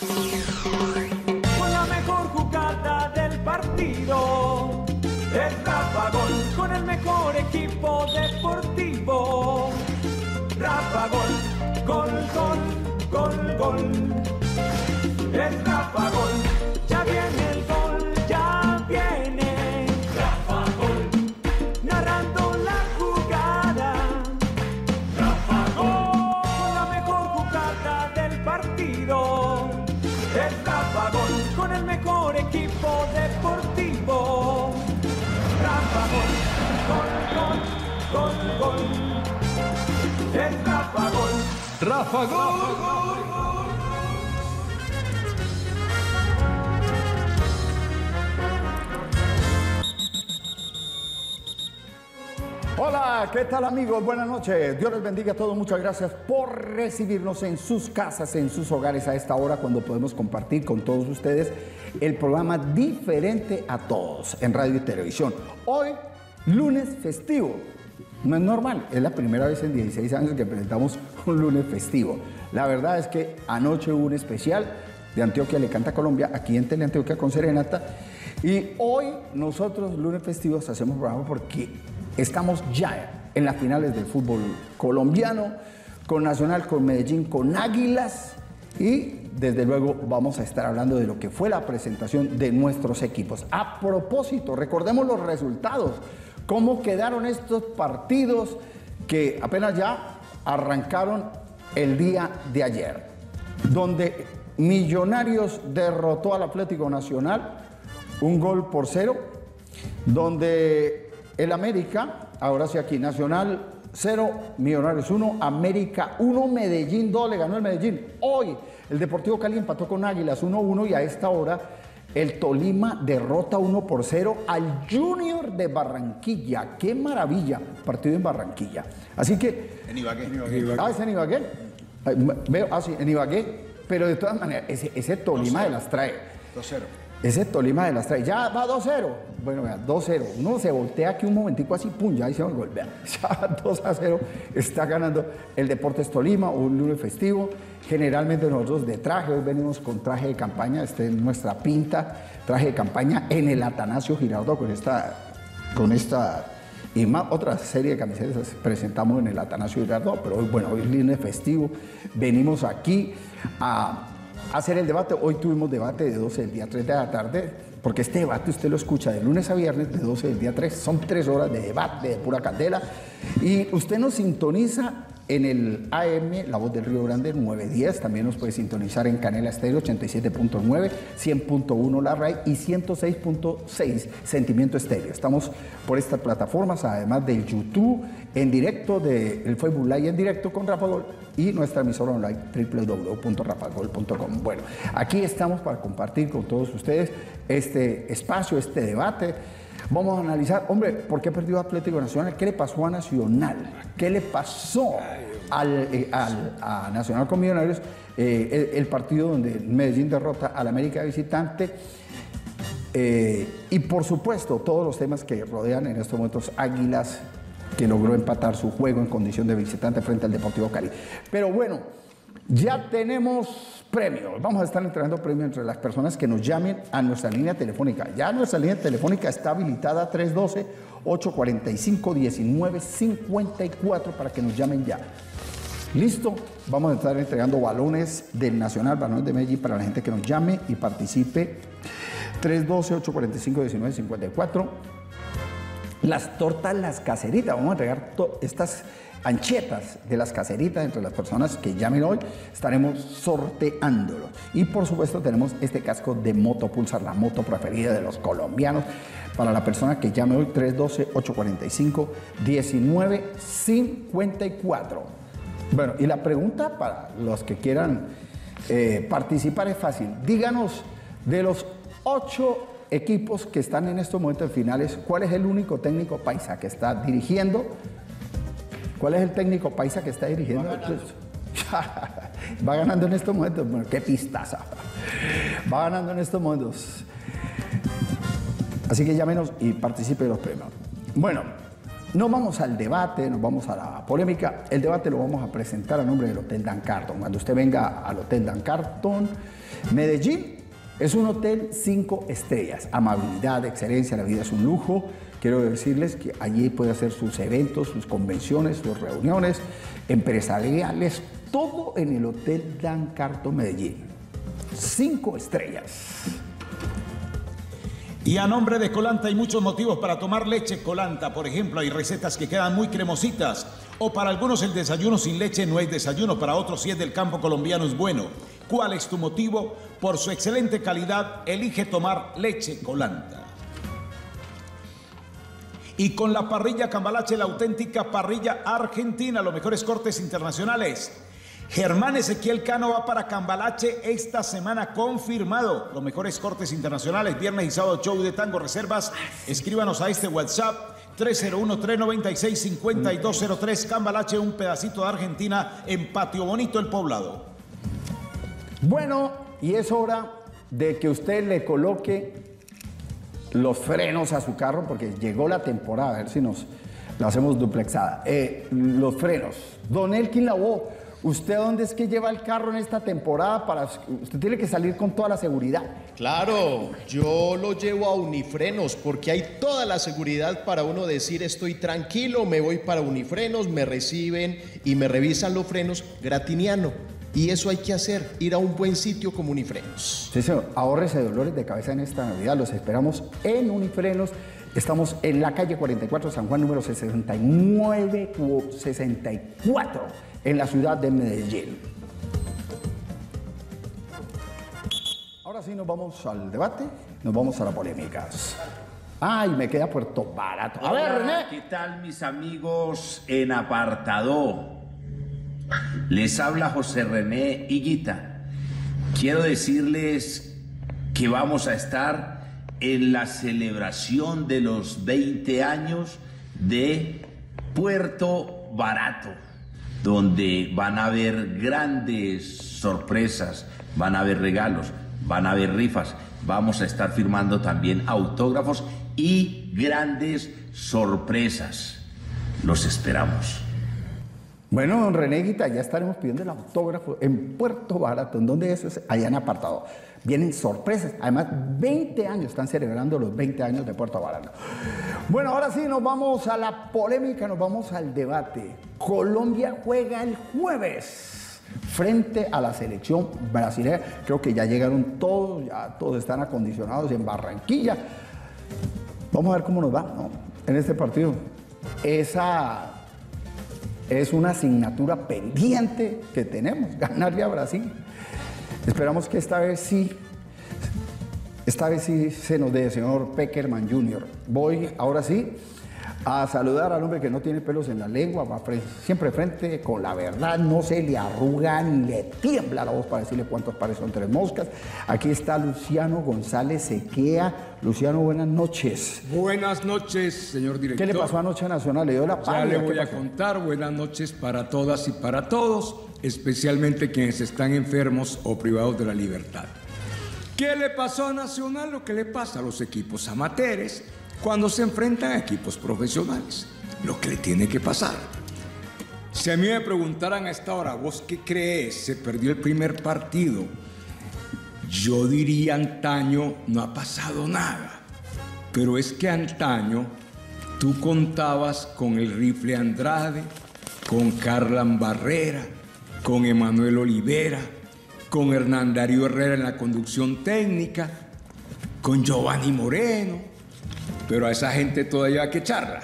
Con la mejor jugada del partido. Hola, ¿qué tal amigos? Buenas noches. Dios les bendiga a todos. Muchas gracias por recibirnos en sus casas, en sus hogares a esta hora cuando podemos compartir con todos ustedes el programa diferente a todos en radio y televisión. Hoy, lunes festivo. No es normal, es la primera vez en 16 años que presentamos un lunes festivo. La verdad es que anoche hubo un especial de Antioquia le canta Colombia, aquí en Teleantioquia con Serenata. Y hoy nosotros, lunes festivos, hacemos programa porque estamos ya en las finales del fútbol colombiano, con Nacional, con Medellín, con Águilas. Y desde luego vamos a estar hablando de lo que fue la presentación de nuestros equipos. A propósito, recordemos los resultados, cómo quedaron estos partidos que apenas ya arrancaron el día de ayer, donde Millonarios derrotó al Atlético Nacional un gol por cero, donde el América, ahora sí aquí, Nacional 0, Millonarios 1, América 1, Medellín 2, le ganó el Medellín. Hoy el Deportivo Cali empató con Águilas 1-1 y a esta hora el Tolima derrota 1 por 0 al Junior de Barranquilla. ¡Qué maravilla! Partido en Barranquilla. Así que... En Ibagué. Ah, es en Ibagué. Veo, ah, sí, en Ibagué. Pero de todas maneras, ese, ese Tolima de las trae. 2-0. Ese Tolima de las trae. Ya va 2-0. Bueno, vea, 2-0. Uno se voltea aquí un momentico así, pum, ya hicieron el gol. Vea, ya 2-0 está ganando el Deportes Tolima, un lunes festivo. Generalmente nosotros de traje, hoy venimos con traje de campaña, este es nuestra pinta, traje de campaña en el Atanasio Girardot con esta, con esta y más, otra serie de camisetas presentamos en el Atanasio Girardot, pero hoy, bueno, hoy es lunes festivo, venimos aquí a hacer el debate. Hoy tuvimos debate de 12 del día 3 de la tarde, porque este debate usted lo escucha de lunes a viernes de 12 del día 3. Son tres horas de debate de pura candela. Y usted nos sintoniza en el AM, La Voz del Río Grande 910. También nos puede sintonizar en Canela Estéreo 87.9, 100.1 La RAI y 106.6 Sentimiento Estéreo. Estamos por estas plataformas, además del YouTube, en directo, del Facebook Live en directo con Rafa Gol y nuestra emisora online www.rafagol.com. Bueno, aquí estamos para compartir con todos ustedes este espacio, este debate. Vamos a analizar, hombre, ¿por qué perdió Atlético Nacional? ¿Qué le pasó a Nacional? ¿Qué le pasó al, eh, al- a Nacional con Millonarios? Eh, el, partido donde Medellín derrota al América visitante. Eh, y por supuesto, todos los temas que rodean en estos momentos Águilas, que logró empatar su juego en condición de visitante frente al Deportivo Cali. Pero bueno, ya tenemos premios. Vamos a estar entregando premios entre las personas que nos llamen a nuestra línea telefónica. Ya nuestra línea telefónica está habilitada 312-845-1954 para que nos llamen ya. Listo, vamos a estar entregando balones del Nacional, balones de Medellín para la gente que nos llame y participe. 312-845-1954. Las tortas, las caseritas, vamos a entregar estas anchetas de las caseritas entre las personas que llamen hoy, estaremos sorteándolo. Y por supuesto tenemos este casco de Moto Pulsar, la moto preferida de los colombianos, para la persona que llame hoy 312-845-1954. Bueno, y la pregunta para los que quieran eh, participar es fácil. Díganos de los ocho equipos que están en estos momentos en finales, ¿cuál es el único técnico paisa que está dirigiendo? ¿Cuál es el técnico paisa que está dirigiendo? Va ganando en estos momentos. Bueno, qué pistaza. Va ganando en estos momentos. Así que llámenos y participe de los premios. Bueno, nos vamos al debate, nos vamos a la polémica. El debate lo vamos a presentar a nombre del Hotel Dan Carton. Cuando usted venga al Hotel Dan Carton, Medellín es un hotel cinco estrellas. Amabilidad, excelencia, la vida es un lujo. Quiero decirles que allí puede hacer sus eventos, sus convenciones, sus reuniones empresariales, todo en el Hotel Dan Carton Medellín. Cinco estrellas. Y a nombre de Colanta hay muchos motivos para tomar leche Colanta. Por ejemplo, hay recetas que quedan muy cremositas. O para algunos el desayuno sin leche no es desayuno, para otros si es del campo colombiano es bueno. ¿Cuál es tu motivo? Por su excelente calidad, elige tomar leche Colanta. Y con la parrilla Cambalache, la auténtica parrilla argentina, los mejores cortes internacionales. Germán Ezequiel Cano va para Cambalache esta semana confirmado. Los mejores cortes internacionales, viernes y sábado show de tango reservas. Escríbanos a este WhatsApp 301-396-5203 Cambalache, un pedacito de Argentina en Patio Bonito, el poblado. Bueno, y es hora de que usted le coloque los frenos a su carro, porque llegó la temporada, a ver si nos la hacemos duplexada. Eh, los frenos. Don Elkin Lavó, ¿usted dónde es que lleva el carro en esta temporada? Para, usted tiene que salir con toda la seguridad. Claro, yo lo llevo a Unifrenos porque hay toda la seguridad para uno decir estoy tranquilo, me voy para Unifrenos, me reciben y me revisan los frenos gratiniano. Y eso hay que hacer, ir a un buen sitio como Unifrenos. Sí, señor. Ahórrese dolores de cabeza en esta Navidad. Los esperamos en Unifrenos. Estamos en la calle 44, San Juan, número 69 64, en la ciudad de Medellín. Ahora sí nos vamos al debate, nos vamos a las polémicas. Ay, me queda Puerto Barato. A ver, René. ¿Qué tal mis amigos en apartado? Les habla José René Higuita. Quiero decirles que vamos a estar en la celebración de los 20 años de Puerto Barato, donde van a haber grandes sorpresas, van a haber regalos, van a haber rifas, vamos a estar firmando también autógrafos y grandes sorpresas. Los esperamos. Bueno, don René Guita, ya estaremos pidiendo el autógrafo en Puerto Barato, en donde eso es allá en apartado. Vienen sorpresas. Además, 20 años están celebrando los 20 años de Puerto Barato. Bueno, ahora sí nos vamos a la polémica, nos vamos al debate. Colombia juega el jueves frente a la selección brasileña. Creo que ya llegaron todos, ya todos están acondicionados en Barranquilla. Vamos a ver cómo nos va en este partido. Esa es una asignatura pendiente que tenemos, ganarle a Brasil. Esperamos que esta vez sí, esta vez sí se nos dé, señor Peckerman Jr. Voy ahora sí a saludar al hombre que no tiene pelos en la lengua, va siempre frente con la verdad, no se le arruga ni le tiembla la voz para decirle cuántos pares son tres moscas. Aquí está Luciano González Sequea. Luciano, buenas noches. Buenas noches, señor director. ¿Qué le pasó anoche a Nacional? ¿Le dio la Ya pálida? le ¿Qué voy a contar. Buenas noches para todas y para todos, especialmente quienes están enfermos o privados de la libertad. ¿Qué le pasó a Nacional? Lo que le pasa a los equipos amateurs cuando se enfrentan a equipos profesionales. Lo que le tiene que pasar. Si a mí me preguntaran a esta hora, ¿vos qué crees? Se perdió el primer partido. Yo diría antaño no ha pasado nada. Pero es que antaño tú contabas con el rifle Andrade, con Carlan Barrera, con Emanuel Olivera, con Hernán Darío Herrera en la conducción técnica, con Giovanni Moreno. Pero a esa gente todavía hay que echarla.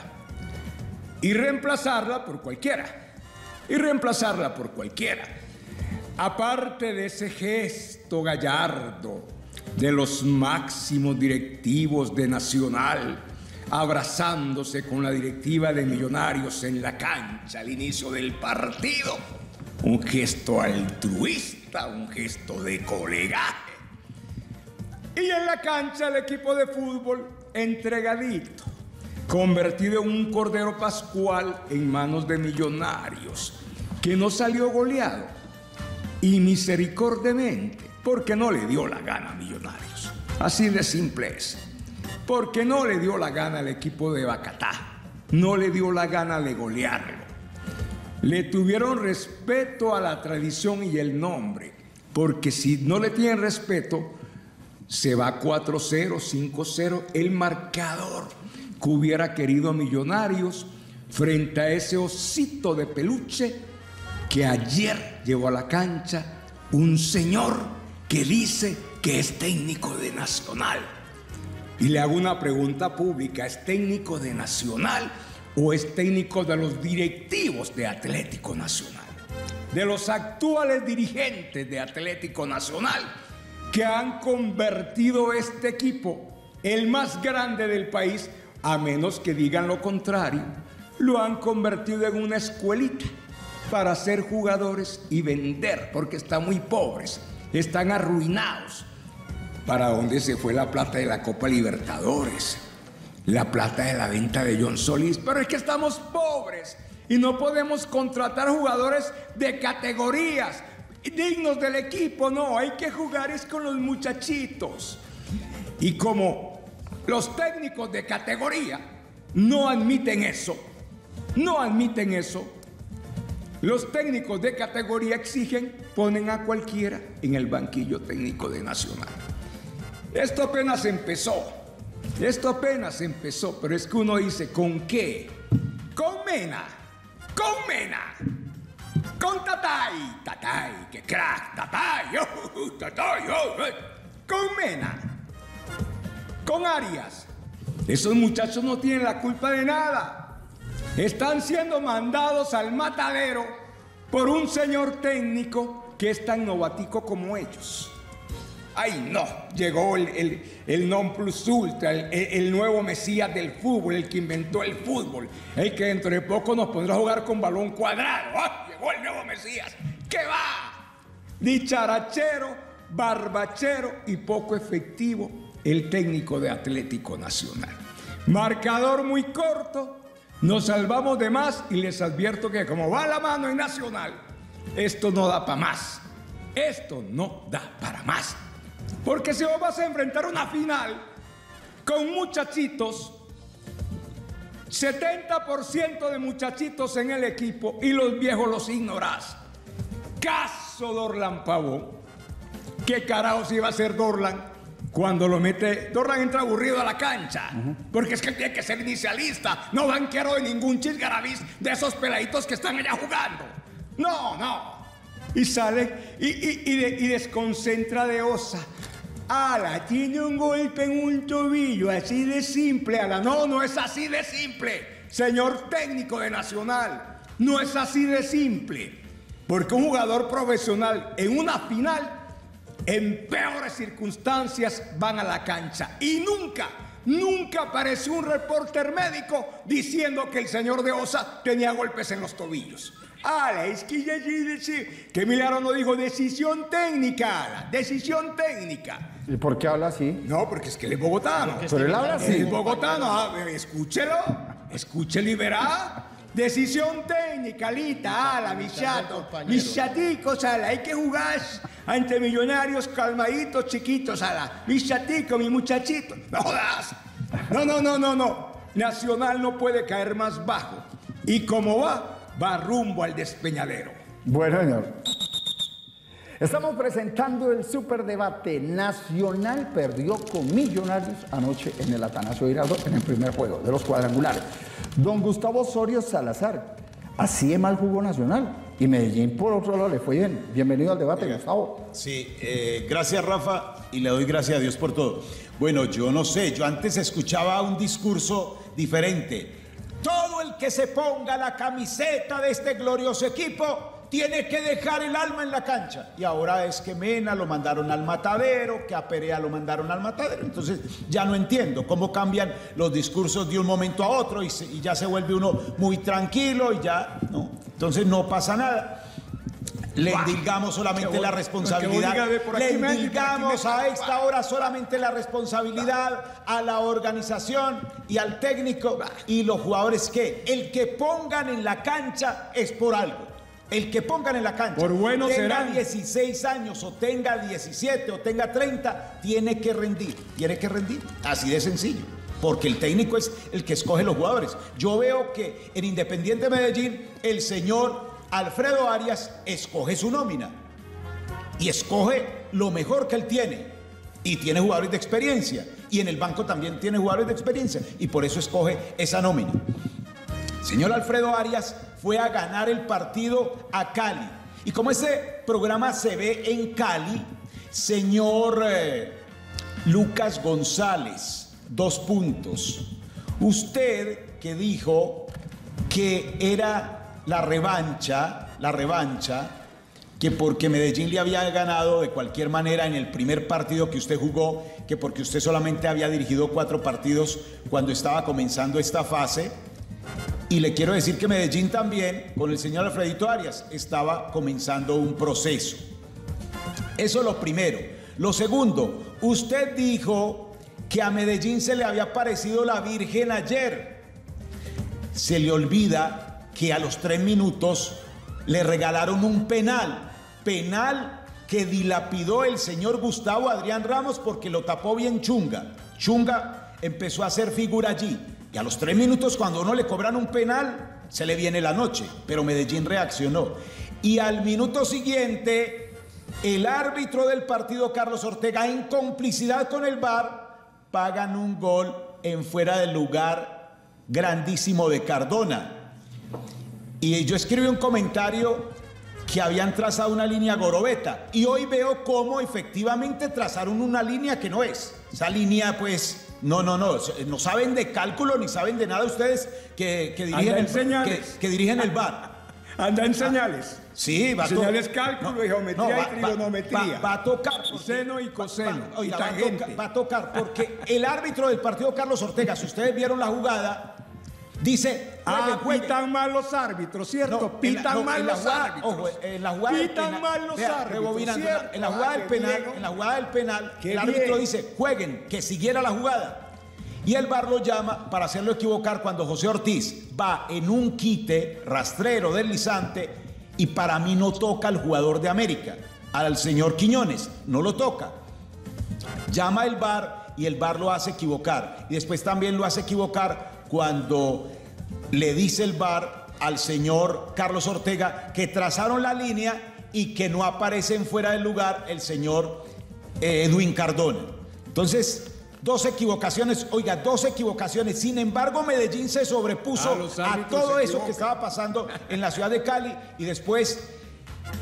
Y reemplazarla por cualquiera. Y reemplazarla por cualquiera. Aparte de ese gesto gallardo de los máximos directivos de Nacional, abrazándose con la directiva de Millonarios en la cancha al inicio del partido, un gesto altruista, un gesto de colegaje. Y en la cancha el equipo de fútbol entregadito, convertido en un cordero pascual en manos de millonarios, que no salió goleado y misericordiamente, porque no le dio la gana a Millonarios. Así de simple es. Porque no le dio la gana al equipo de Bacatá. no le dio la gana de golearlo. Le tuvieron respeto a la tradición y el nombre, porque si no le tienen respeto, se va 4-0, 5-0, el marcador que hubiera querido Millonarios frente a ese osito de peluche que ayer llevó a la cancha un señor que dice que es técnico de Nacional. Y le hago una pregunta pública, ¿es técnico de Nacional o es técnico de los directivos de Atlético Nacional? De los actuales dirigentes de Atlético Nacional que han convertido este equipo, el más grande del país, a menos que digan lo contrario, lo han convertido en una escuelita para ser jugadores y vender, porque están muy pobres, están arruinados. ¿Para dónde se fue la plata de la Copa Libertadores? La plata de la venta de John Solís. Pero es que estamos pobres y no podemos contratar jugadores de categorías dignos del equipo. No, hay que jugar es con los muchachitos. Y como los técnicos de categoría no admiten eso, no admiten eso, los técnicos de categoría exigen, ponen a cualquiera en el banquillo técnico de Nacional. Esto apenas empezó, esto apenas empezó, pero es que uno dice, ¿con qué? Con Mena, con Mena, con Tatay, Tatay, que crack, Tatay, oh, Tatay, oh, eh. con Mena, con Arias. Esos muchachos no tienen la culpa de nada están siendo mandados al matadero por un señor técnico que es tan novatico como ellos. Ay, no, llegó el, el, non plus ultra, el, el, nuevo mesías del fútbol, el que inventó el fútbol, el que dentro de poco nos pondrá a jugar con balón cuadrado. ¡Ah! El nuevo mesías. ¿Qué va? Dicharachero, barbachero y poco efectivo, el técnico de Atlético Nacional. Marcador muy corto, nos salvamos de más y les advierto que como va la mano en Nacional, esto no da para más. Esto no da para más. Porque si vos vas a enfrentar una final con muchachitos, 70% de muchachitos en el equipo y los viejos los ignorás. Caso Dorlan Pavón. ¿Qué carajos iba a ser Dorlan? Cuando lo mete, Dorlan entra aburrido a la cancha, porque es que tiene que ser inicialista, no banquero de ningún chisgarabis de esos peladitos que están allá jugando. No, no. Y sale y, y, desconcentra de osa. Ala, tiene un golpe en un tobillo, así de simple, ala. No, no es así de simple, señor técnico de Nacional. No es así de simple. Porque un jugador profesional en una final en peores circunstancias van a la cancha. Y nunca, nunca apareció un reporter médico diciendo que el señor de Osa tenía golpes en los tobillos. Ah, es que decir que Milano no dijo decisión técnica, decisión técnica. ¿Y por qué habla así? No, porque es que él es bogotano. Pero él habla así. Es bogotano, ah, escúchelo, escúchelo y verá. Decisión técnica, Lita, ala, mi chato. Mis chaticos, ala, hay que jugar ante millonarios calmaditos, chiquitos, ala. Mis chaticos, mi muchachito. No jodas. No, no, no, no, no. Nacional no puede caer más bajo. Y como va, va rumbo al despeñadero. Bueno, señor. Estamos presentando el superdebate. Nacional perdió con Millonarios anoche en el Atanasio Girardot en el primer juego de los cuadrangulares. Don Gustavo Osorio Salazar, así es mal jugó Nacional. Y Medellín, por otro lado, le fue bien. Bienvenido al debate, Gustavo. Sí, eh, gracias, Rafa, y le doy gracias a Dios por todo. Bueno, yo no sé, yo antes escuchaba un discurso diferente. Todo el que se ponga la camiseta de este glorioso equipo tiene que dejar el alma en la cancha. Y ahora es que Mena lo mandaron al matadero, que a Perea lo mandaron al matadero. Entonces ya no entiendo cómo cambian los discursos de un momento a otro y, ya se vuelve uno muy tranquilo y ya, ¿no? Entonces no pasa nada. Le indilgamos solamente la responsabilidad. Le indilgamos a esta hora solamente la responsabilidad a la organización y al técnico y los jugadores que el que pongan en la cancha es por algo. El que pongan en la cancha, Por bueno tenga 16 años o tenga 17 o tenga 30, tiene que rendir. Tiene que rendir. Así de sencillo. porque el técnico es el que escoge los jugadores. Yo veo que en Independiente Medellín el señor Alfredo Arias escoge su nómina y escoge lo mejor que él tiene. Y tiene jugadores de experiencia. Y en el banco también tiene jugadores de experiencia. Y por eso escoge esa nómina. Señor Alfredo Arias fue a ganar el partido a Cali. Y como ese programa se ve en Cali, señor eh, Lucas González, dos puntos. Usted que dijo que era la revancha, la revancha, que porque Medellín le había ganado de cualquier manera en el primer partido que usted jugó, que porque usted solamente había dirigido cuatro partidos cuando estaba comenzando esta fase, y le quiero decir que Medellín también, con el señor Alfredito Arias, estaba comenzando un proceso. Eso es lo primero. Lo segundo, usted dijo que a Medellín se le había parecido la Virgen ayer. Se le olvida que a los tres minutos le regalaron un penal. Penal que dilapidó el señor Gustavo Adrián Ramos porque lo tapó bien Chunga. Chunga empezó a hacer figura allí. Y a los tres minutos, cuando uno le cobran un penal, se le viene la noche. Pero Medellín reaccionó. Y al minuto siguiente, el árbitro del partido, Carlos Ortega, en complicidad con el VAR, pagan un gol en fuera del lugar grandísimo de Cardona. Y yo escribí un comentario que habían trazado una línea gorobeta. Y hoy veo cómo efectivamente trazaron una línea que no es. Esa línea, pues, no, no, no, no saben de cálculo ni saben de nada ustedes que, dirigen, el, que, dirigen el bar. Anda en señales. Sí, va a tocar. Señales cálculo, geometría y trigonometría. Va, a tocar. Seno y coseno. y va a tocar porque el árbitro del partido Carlos Ortega, si ustedes vieron la jugada, Dice, ah, pitan mal los árbitros, ¿cierto? pitan mal los árbitros. en la jugada pitan mal los árbitros. En la jugada del penal, en la jugada del penal, el árbitro dice, jueguen, que siguiera la jugada. Y el bar lo llama para hacerlo equivocar cuando José Ortiz va en un quite rastrero deslizante y para mí no toca al jugador de América, al señor Quiñones, no lo toca. Llama el bar y el bar lo hace equivocar. Y después también lo hace equivocar cuando le dice el VAR al señor Carlos Ortega que trazaron la línea y que no aparece fuera del lugar el señor eh, Edwin Cardona. Entonces, dos equivocaciones, oiga, dos equivocaciones. Sin embargo, Medellín se sobrepuso a todo eso que estaba pasando en la ciudad de Cali y después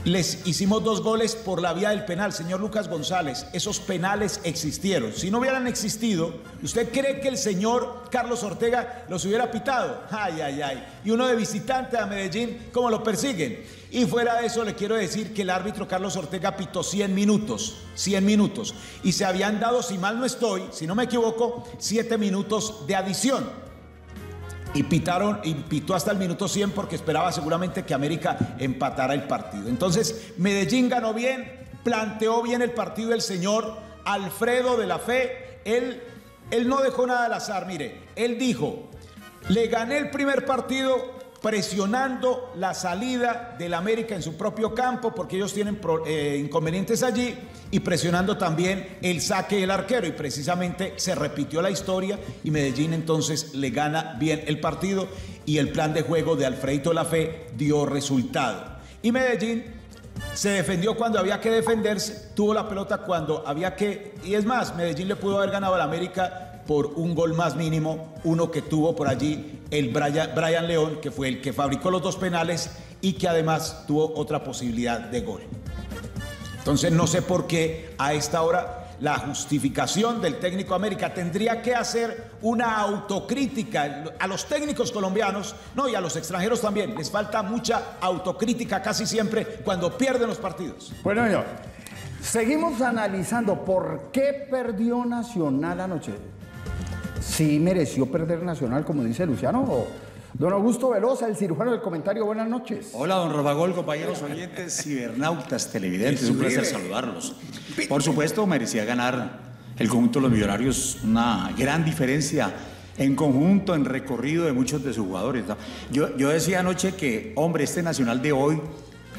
les hicimos dos goles por la vía del penal, señor Lucas González. Esos penales existieron. Si no hubieran existido, ¿usted cree que el señor Carlos Ortega los hubiera pitado? Ay, ay, ay. Y uno de visitante a Medellín, ¿cómo lo persiguen? Y fuera de eso, le quiero decir que el árbitro Carlos Ortega pitó 100 minutos. 100 minutos. Y se habían dado, si mal no estoy, si no me equivoco, 7 minutos de adición y pitaron y pitó hasta el minuto 100 porque esperaba seguramente que América empatara el partido. Entonces, Medellín ganó bien, planteó bien el partido el señor Alfredo de la Fe. Él, él no dejó nada al azar, mire, él dijo, le gané el primer partido presionando la salida del América en su propio campo porque ellos tienen eh, inconvenientes allí y presionando también el saque del arquero y precisamente se repitió la historia y Medellín entonces le gana bien el partido y el plan de juego de Alfredo La Fe dio resultado. Y Medellín se defendió cuando había que defenderse, tuvo la pelota cuando había que, y es más, Medellín le pudo haber ganado al América por un gol más mínimo, uno que tuvo por allí el Brian, León, que fue el que fabricó los dos penales y que además tuvo otra posibilidad de gol. Entonces no sé por qué a esta hora la justificación del técnico América tendría que hacer una autocrítica a los técnicos colombianos, no, y a los extranjeros también. Les falta mucha autocrítica casi siempre cuando pierden los partidos. Bueno, yo, seguimos analizando por qué perdió Nacional anoche sí mereció perder Nacional, como dice Luciano. Don Augusto Velosa, el cirujano del comentario, buenas noches. Hola, don Robagol, compañeros oyentes, cibernautas, televidentes, un placer saludarlos. Por supuesto, merecía ganar el conjunto de los millonarios una gran diferencia en conjunto, en recorrido de muchos de sus jugadores. Yo, yo decía anoche que, hombre, este Nacional de hoy,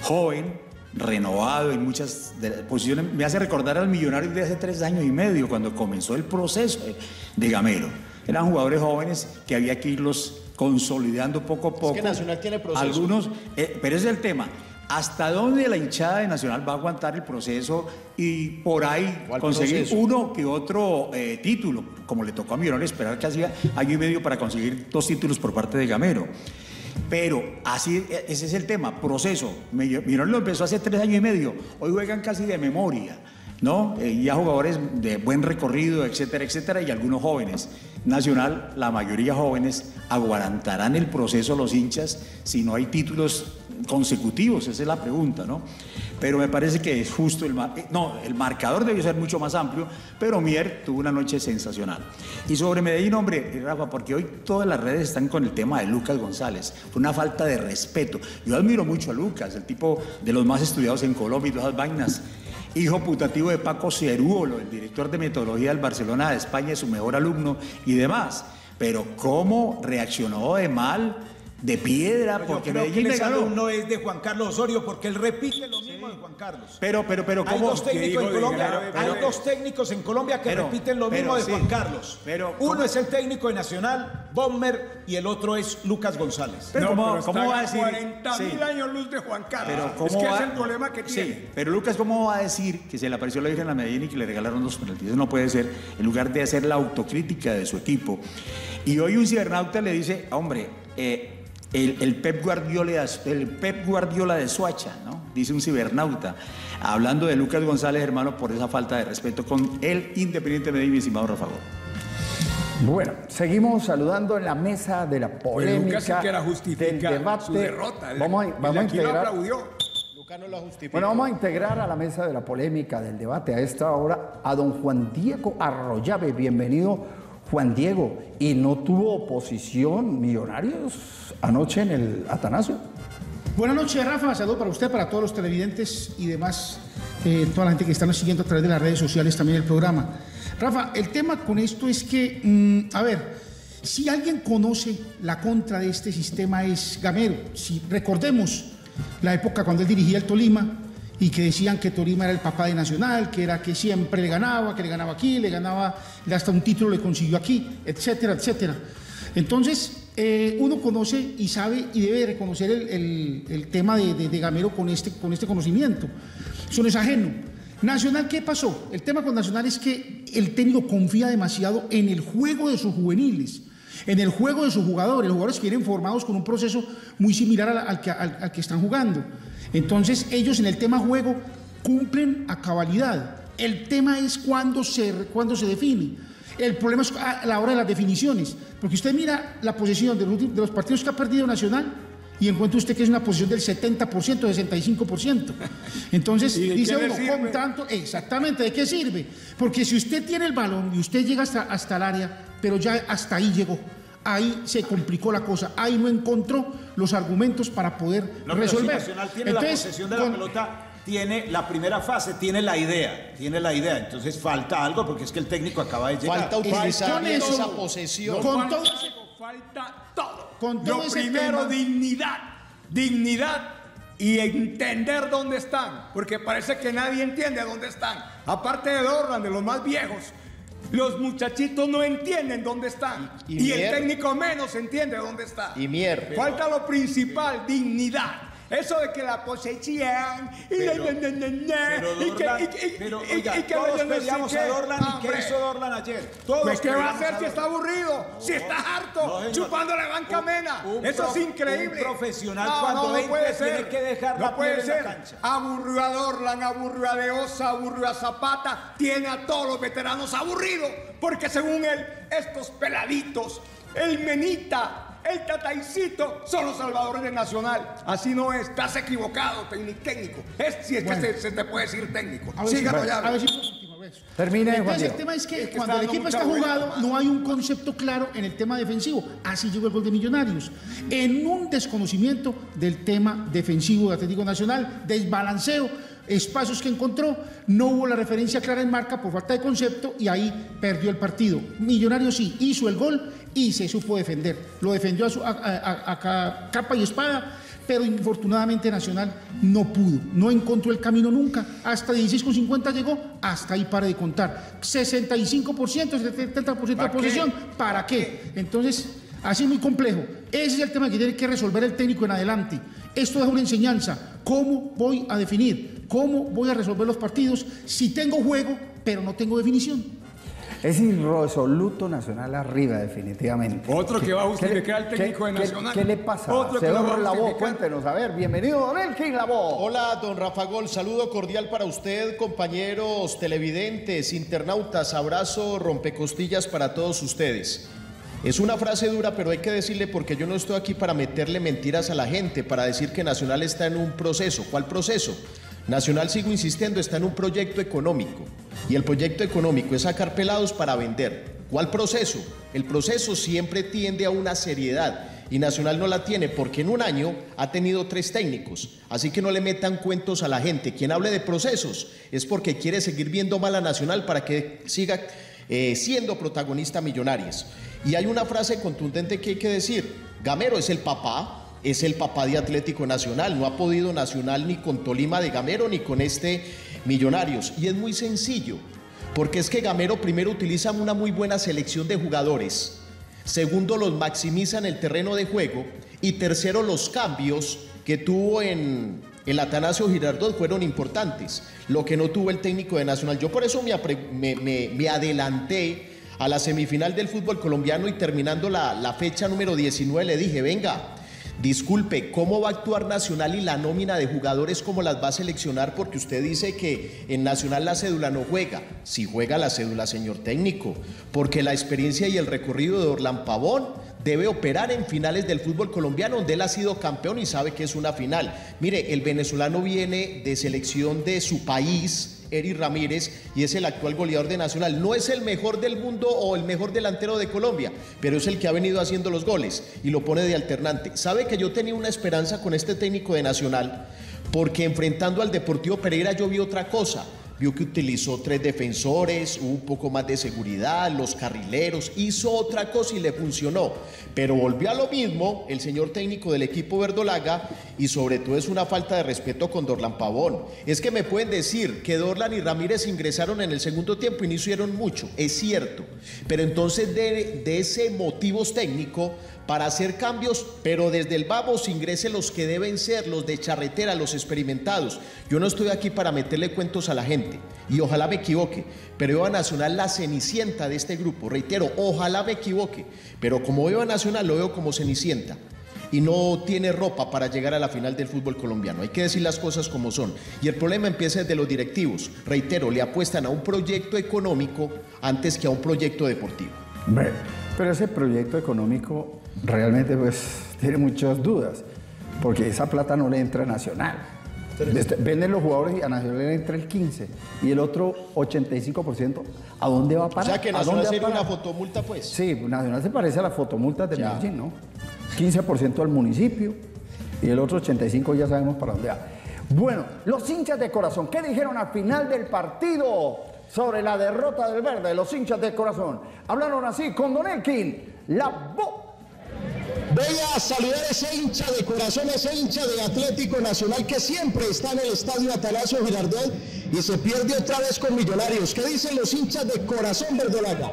joven, renovado en muchas posiciones, me hace recordar al millonario de hace tres años y medio, cuando comenzó el proceso de Gamero. eran jugadores jóvenes que había que irlos consolidando poco a poco. que Nacional tiene proceso. Algunos, eh, pero ese es el tema. ¿Hasta dónde la hinchada de Nacional va a aguantar el proceso y por ahí ¿Cuál conseguir proceso? uno que otro eh, título? Como le tocó a Millonarios esperar que hacía año y medio para conseguir dos títulos por parte de Gamero. Pero así, e- ese es el tema, proceso. Millonarios lo empezó hace tres años y medio. Hoy juegan casi de memoria. ¿no? Eh, ya jugadores de buen recorrido, etcétera, etcétera, y algunos jóvenes. Nacional, la mayoría jóvenes, aguantarán el proceso los hinchas si no hay títulos consecutivos, esa es la pregunta, ¿no? Pero me parece que es justo el... eh, No, el marcador debió ser mucho más amplio, pero Mier tuvo una noche sensacional. Y sobre Medellín, hombre, eh, Rafa, porque hoy todas las redes están con el tema de Lucas González. Fue una falta de respeto. Yo admiro mucho a Lucas, el tipo de los más estudiados en Colombia y todas esas vainas hijo putativo de Paco Cerúolo, el director de metodología del Barcelona de España, su mejor alumno y demás. Pero cómo reaccionó de mal, de piedra, porque Medellín le ganó. alumno es de Juan Carlos Osorio porque él repite lo mismo de Juan Carlos. Pero, pero, pero, Hay ¿cómo? dos técnicos en Colombia, grave, hay dos técnicos en Colombia que pero- repiten lo pero mismo de sí, Juan Carlos. pero Uno ¿cómo? es el técnico de Nacional, Bomber, y el otro es Lucas González. Pero ¿cómo- pero cómo va a decir? 40 mil Sí. años luz de Juan Carlos. Pero ¿cómo es que va- es el problema que Sí, tiene. pero Lucas, ¿cómo va a decir que se le apareció la Virgen a Medellín y que le regalaron dos penaltis? Eso no puede ser, en lugar de hacer la autocrítica de su equipo. Y hoy un cibernauta le dice, hombre, eh, el, el Pep Guardiola, el Pep Guardiola de Suacha, ¿no? Dice un cibernauta, hablando de Lucas González, hermano, por esa falta de respeto con el Independiente Medellín, mi estimado Rafa Gol. Bueno, seguimos saludando en la mesa de la polémica, Lucas sí que era del justifica debate. su derrota. El- Vamos a, vamos a integrar. aplaudió. Lucas no la justifica. Bueno, vamos a integrar a la mesa de la polémica del debate a esta hora a don Juan Diego Arroyave. Bienvenido, Juan Diego. ¿Y no tuvo oposición Millonarios anoche en el Atanasio? Buenas noches, Rafa. Saludos para usted, para todos los televidentes y demás, eh, toda la gente que está nos siguiendo a través de las redes sociales también el programa. Rafa, el tema con esto es que, mm, a ver, si alguien conoce la contra de este sistema es Gamero. Si recordemos la época cuando él dirigía el Tolima y que decían que Tolima era el papá de Nacional, que era que siempre le ganaba, que le ganaba aquí, le ganaba, hasta un título le consiguió aquí, etcétera, etcétera. Entonces, eh, uno conoce y sabe y debe reconocer el, el- el tema de, de- de Gamero con este, con este conocimiento. Eso no es ajeno. Nacional, ¿qué pasó? El tema con Nacional es que el técnico confía demasiado en el juego de sus juveniles, en el juego de sus jugadores. Los jugadores que vienen formados con un proceso muy similar al, al que, al- al que están jugando. Entonces, ellos en el tema juego cumplen a cabalidad. El tema es cuándo se, cuándo se define. El problema es a la hora de las definiciones, porque usted mira la posición de los, últimos- de los partidos que ha perdido Nacional y encuentra usted que es una posición del 70%, 65%. Entonces, ¿Y de dice uno, con tanto, exactamente, ¿de qué sirve? Porque si usted tiene el balón y usted llega hasta, hasta el área, pero ya hasta ahí llegó, ahí se complicó la cosa, ahí no encontró los argumentos para poder No, pero si resolver. Nacional tiene Entonces, la posesión de la con- pelota, tiene la primera fase, tiene la idea, tiene la idea. Entonces falta algo porque es que el técnico acaba de llegar. Falta utilizar eso- esa posesión. con todo Falta todo. Con todo Lo ese primero, tema- dignidad. Dignidad y entender dónde están. Porque parece que nadie entiende dónde están. Aparte de Dorlan, de los más viejos. Los muchachitos no entienden dónde están. Y- Y, y el técnico menos entiende dónde está. Y Mier. Falta lo principal, dignidad. Eso de que la posesión y la- Pero- na- na- na- na, Pero y que- Dorlan, y que- pero, y- oiga, y que todos no sé a Dorlan y Hombre. ¿qué hizo Dorlan ayer? Todos Pues ¿qué va a hacer si está aburrido? si está harto, no, señor. chupándole banca Un- mena. un Eso prof- es increíble. un profesional no, cuando no, no puede tiene ser. que dejar no la puede piel en la ser. cancha. Aburrió a Dorlan, aburrió a De Osa, aburrió a Zapata. Tiene a todos los veteranos aburridos. Porque según él, estos peladitos, el Menita, el Tataicito, son los salvadores del Nacional. Así no es. Estás equivocado, técnico. Es, si es Bueno. que se, se te puede decir técnico. A ver si- Sígalo ya. a ver si. Termine, Entonces, el tema es que Es que cuando el equipo está jugado, no hay un concepto claro en el tema defensivo. Así llegó el gol de Millonarios. En un desconocimiento del tema defensivo de Atlético Nacional, desbalanceo, espacios que encontró, no hubo la referencia clara en marca por falta de concepto y ahí perdió el partido. Millonarios sí hizo el gol y se supo defender. Lo defendió a, su- a- a- a- a capa y espada pero infortunadamente Nacional no pudo, no encontró el camino nunca. Hasta 16,50 llegó, hasta ahí para de contar. 65%, 70% de posesión, ¿para qué? Entonces, así muy complejo. Ese es el tema que tiene que resolver el técnico en adelante. Esto es una enseñanza. ¿Cómo voy a definir? ¿Cómo voy a resolver los partidos si tengo juego, pero no tengo definición? Es irresoluto Nacional arriba, definitivamente. Otro que va a justificar al técnico de Nacional. ¿Qué, le pasa? Otro que que va la voz, cuéntenos. A ver, bienvenido, Don Elkin La voz. Hola, don Rafa Gol, saludo cordial para usted, compañeros televidentes, internautas, abrazo, rompecostillas para todos ustedes. Es una frase dura, pero hay que decirle porque yo no estoy aquí para meterle mentiras a la gente, para decir que Nacional está en un proceso. ¿Cuál proceso? Nacional, sigo insistiendo, está en un proyecto económico. Y el proyecto económico es sacar pelados para vender. ¿Cuál proceso? El proceso siempre tiende a una seriedad y Nacional no la tiene porque en un año ha tenido tres técnicos. Así que no le metan cuentos a la gente. Quien hable de procesos es porque quiere seguir viendo mal a Nacional para que siga eh, siendo protagonista Millonarios. Y hay una frase contundente que hay que decir. Gamero es el papá, es el papá de Atlético Nacional. No ha podido Nacional ni con Tolima de Gamero ni con este Millonarios. Y es muy sencillo, porque es que Gamero primero utiliza una muy buena selección de jugadores. Segundo, los maximiza en el terreno de juego. Y tercero, los cambios que tuvo en el Atanasio Girardot fueron importantes. Lo que no tuvo el técnico de Nacional. Yo por eso me, adelanté a la semifinal del fútbol colombiano y terminando la, la fecha número 19 le dije, venga, Disculpe, ¿cómo va a actuar Nacional y la nómina de jugadores cómo las va a seleccionar? Porque usted dice que en Nacional la cédula no juega. Si juega la cédula, señor técnico. Porque la experiencia y el recorrido de Orlán Pavón debe operar en finales del fútbol colombiano, donde él ha sido campeón y sabe que es una final. Mire, el venezolano viene de selección de su país, Eri Ramírez y es el actual goleador de Nacional. No es el mejor del mundo o el mejor delantero de Colombia, pero es el que ha venido haciendo los goles y lo pone de alternante. ¿Sabe que yo tenía una esperanza con este técnico de Nacional? Porque enfrentando al Deportivo Pereira yo vi otra cosa. Vio que utilizó tres defensores, hubo un poco más de seguridad, los carrileros, hizo otra cosa y le funcionó. Pero volvió a lo mismo el señor técnico del equipo verdolaga y sobre todo es una falta de respeto con Dorlan Pavón. Es que me pueden decir que Dorlan y Ramírez ingresaron en el segundo tiempo y no hicieron mucho, es cierto. Pero entonces de, de ese motivos técnico para hacer cambios, pero desde el vamos ingrese los que deben ser, los de charretera, los experimentados. Yo no estoy aquí para meterle cuentos a la gente y ojalá me equivoque, pero veo a Nacional la cenicienta de este grupo. Reitero, ojalá me equivoque, pero como veo a Nacional lo veo como cenicienta y no tiene ropa para llegar a la final del fútbol colombiano. Hay que decir las cosas como son. Y el problema empieza desde los directivos. Reitero, le apuestan a un proyecto económico antes que a un proyecto deportivo. Pero ese proyecto económico realmente pues tiene muchas dudas, porque esa plata no le entra a Nacional. Este, Venden los jugadores y a Nacional le entra el 15 y el otro 85%, ¿a dónde va a O parar? sea que ¿A Nacional sería una fotomulta, pues. Sí, Nacional se parece a las fotomultas de Ya. Medellín, ¿no? 15% al municipio y el otro 85% ya sabemos para dónde va. Bueno, los hinchas de corazón, ¿qué dijeron al final del partido sobre la derrota del verde? Los hinchas de corazón hablaron así con Don Elkin, la voz. Voy a saludar a ese hincha de corazón, ese hincha de Atlético Nacional que siempre está en el estadio Atanasio Girardot y se pierde otra vez con Millonarios. ¿Qué dicen los hinchas de corazón verdolaga?